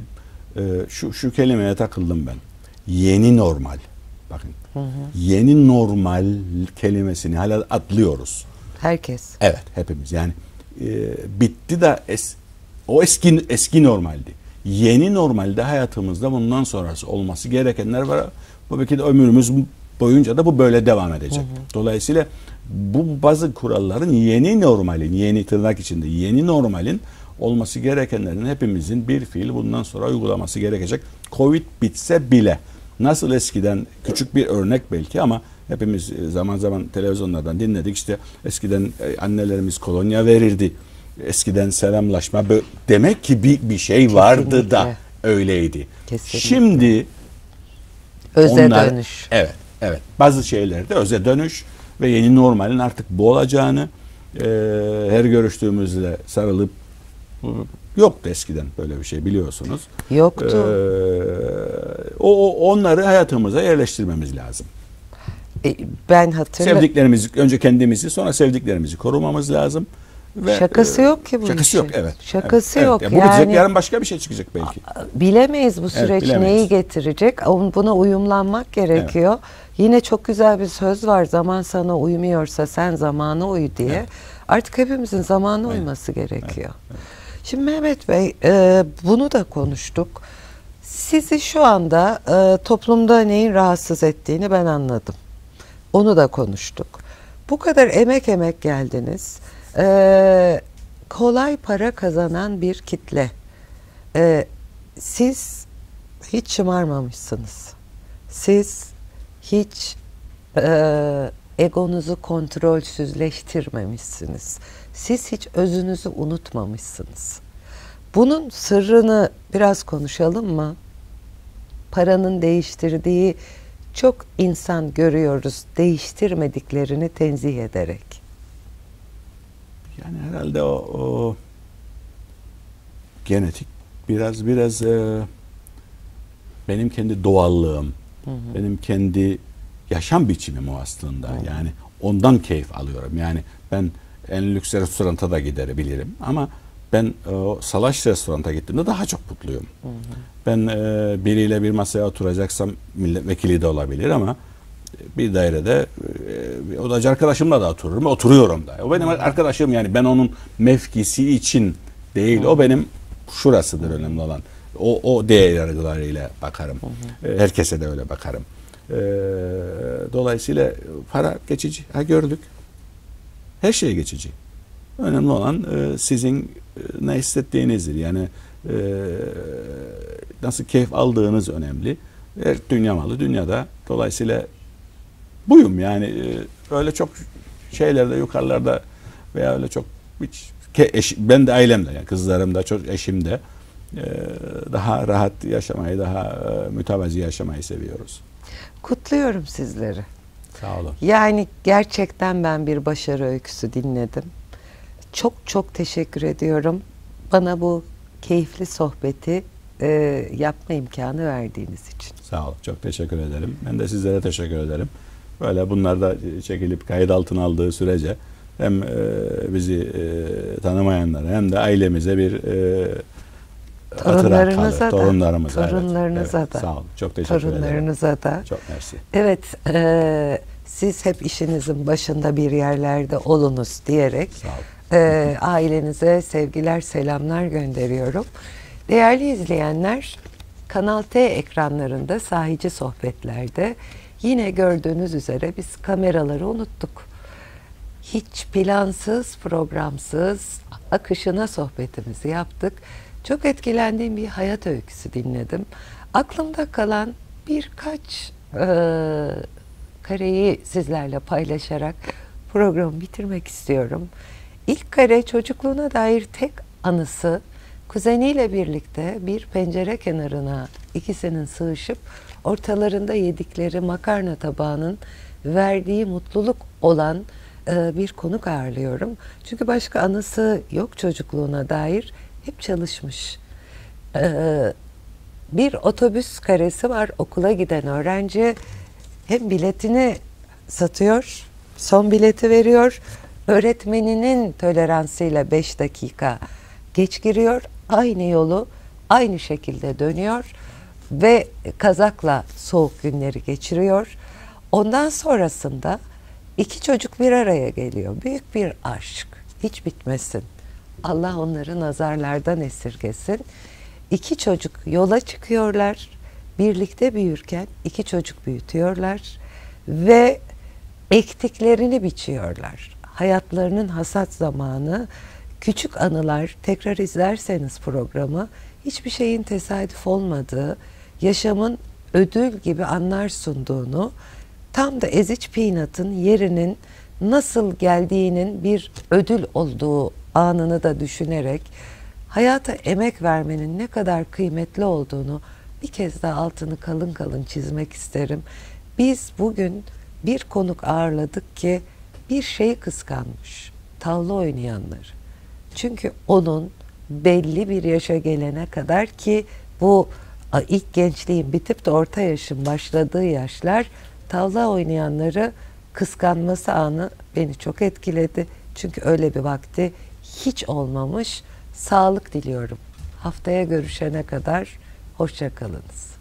e, şu şu kelimeye takıldım ben. Yeni normal. Bakın. Yeni normal kelimesini hala atlıyoruz. Herkes. Evet hepimiz yani e, bitti de es, o eski eski normaldi. Yeni normalde hayatımızda bundan sonrası olması gerekenler var. Bu belki de ömrümüz boyunca da bu böyle devam edecek. Dolayısıyla bu bazı kuralların yeni normalin, yeni tırnak içinde yeni normalin olması gerekenlerin hepimizin bir fiil bundan sonra uygulaması gerekecek. Covid bitse bile nasıl eskiden küçük bir örnek belki ama hepimiz e, zaman zaman televizyonlardan dinledik işte eskiden e, annelerimiz kolonya verirdi. Eskiden selamlaşma demek ki bir bir şey vardı da Kesinlikle. öyleydi. Kesinlikle. Şimdi Öze onlar- dönüş. Evet, evet. Bazı şeylerde öze dönüş ve yeni normalin artık bu olacağını e, her görüştüğümüzde sarılıp yoktu eskiden böyle bir şey biliyorsunuz. Yoktu. Ee, o- onları hayatımıza yerleştirmemiz lazım. E, ben hatırlıyorum. Sevdiklerimizi önce kendimizi sonra sevdiklerimizi korumamız lazım. Ve, Şakası e, yok ki bu Şakası işin. yok evet. Şakası Evet, yok. evet. Ya bu bitecek, Yani- yarın başka bir şey çıkacak belki. Bilemeyiz bu süreç bilemeyiz. neyi getirecek. Buna uyumlanmak gerekiyor. Yine çok güzel bir söz var. Zaman sana uymuyorsa sen zamana uy diye. Evet. Artık hepimizin zamana uyması gerekiyor. Şimdi Mehmet Bey e, bunu da konuştuk. Sizi şu anda e, toplumda neyin rahatsız ettiğini ben anladım. Onu da konuştuk. Bu kadar emek emek geldiniz. E, kolay para kazanan bir kitle. E, siz hiç şımarmamışsınız. Siz hiç e, egonuzu kontrolsüzleştirmemişsiniz. Siz hiç özünüzü unutmamışsınız. Bunun sırrını biraz konuşalım mı? Paranın değiştirdiği çok insan görüyoruz değiştirmediklerini tenzih ederek. Yani herhalde o, o genetik biraz biraz e, benim kendi doğallığım, benim kendi yaşam biçimim o aslında. Yani ondan keyif alıyorum. Yani ben en lüks restoranta da gidebilirim ama ben e, o salaş restoranta gittiğimde daha çok mutluyum. Ben e, biriyle bir masaya oturacaksam milletvekili de olabilir ama bir dairede e, odacı arkadaşımla da otururum. Oturuyorum da. O benim arkadaşım yani ben onun mevkisi için değil. O benim şurasıdır önemli olan. O, o değer yargılarıyla bakarım. E, Herkese de öyle bakarım. E, dolayısıyla para geçici. Ha gördük. Her şey geçici. Önemli olan e, sizin e, ne hissettiğinizdir. Yani e, nasıl keyif aldığınız önemli. Her dünya malı dünyada. Dolayısıyla buyum yani e, öyle çok şeylerde yukarılarda veya öyle çok hiç ke- eş- ben de ailemde yani kızlarım da çok eşim de e, daha rahat yaşamayı daha e, mütevazi yaşamayı seviyoruz. Kutluyorum sizleri. Sağ olun. Yani gerçekten ben bir başarı öyküsü dinledim. Çok çok teşekkür ediyorum. bana bu keyifli sohbeti e, yapma imkanı verdiğiniz için. Sağ olun. Çok teşekkür ederim. Ben de sizlere teşekkür ederim. Böyle bunlar da çekilip kayıt altına aldığı sürece hem e, bizi e, tanımayanlara hem de ailemize bir e, Torunlarınıza da, Torunlarımıza, evet. torunlarınıza Evet, da, Sağ olun. Çok teşekkür ederim. torunlarınıza da. Çok mersi. Evet, e, siz hep işinizin başında bir yerlerde olunuz diyerek Sağ olun. E, ailenize sevgiler, selamlar gönderiyorum. Değerli izleyenler, Kanal T ekranlarında sahici sohbetlerde yine gördüğünüz üzere biz kameraları unuttuk. Hiç plansız, programsız akışına sohbetimizi yaptık. Çok etkilendiğim bir hayat öyküsü dinledim. Aklımda kalan birkaç e, kareyi sizlerle paylaşarak programı bitirmek istiyorum. İlk kare çocukluğuna dair tek anısı kuzeniyle birlikte bir pencere kenarına ikisinin sığışıp ortalarında yedikleri makarna tabağının verdiği mutluluk olan e, bir konuk ağırlıyorum. Çünkü başka anısı yok çocukluğuna dair. Hep çalışmış. E, bir otobüs karesi var okula giden öğrenci hem biletini satıyor, son bileti veriyor. Öğretmeninin toleransıyla 5 dakika geç giriyor. Aynı yolu aynı şekilde dönüyor ve kazakla soğuk günleri geçiriyor. Ondan sonrasında iki çocuk bir araya geliyor. Büyük bir aşk. Hiç bitmesin. Allah onları nazarlardan esirgesin. İki çocuk yola çıkıyorlar. Birlikte büyürken iki çocuk büyütüyorlar ve ektiklerini biçiyorlar. Hayatlarının hasat zamanı küçük anılar tekrar izlerseniz programı hiçbir şeyin tesadüf olmadığı, yaşamın ödül gibi anlar sunduğunu, tam da eziç peanut'ın yerinin nasıl geldiğinin bir ödül olduğu anını da düşünerek hayata emek vermenin ne kadar kıymetli olduğunu bir kez daha altını kalın kalın çizmek isterim. Biz bugün bir konuk ağırladık ki bir şeyi kıskanmış. Tavla oynayanlar. Çünkü onun belli bir yaşa gelene kadar ki bu ilk gençliğin bitip de orta yaşın başladığı yaşlar tavla oynayanları kıskanması anı beni çok etkiledi. Çünkü öyle bir vakti hiç olmamış. Sağlık diliyorum. Haftaya görüşene kadar hoşça kalınız.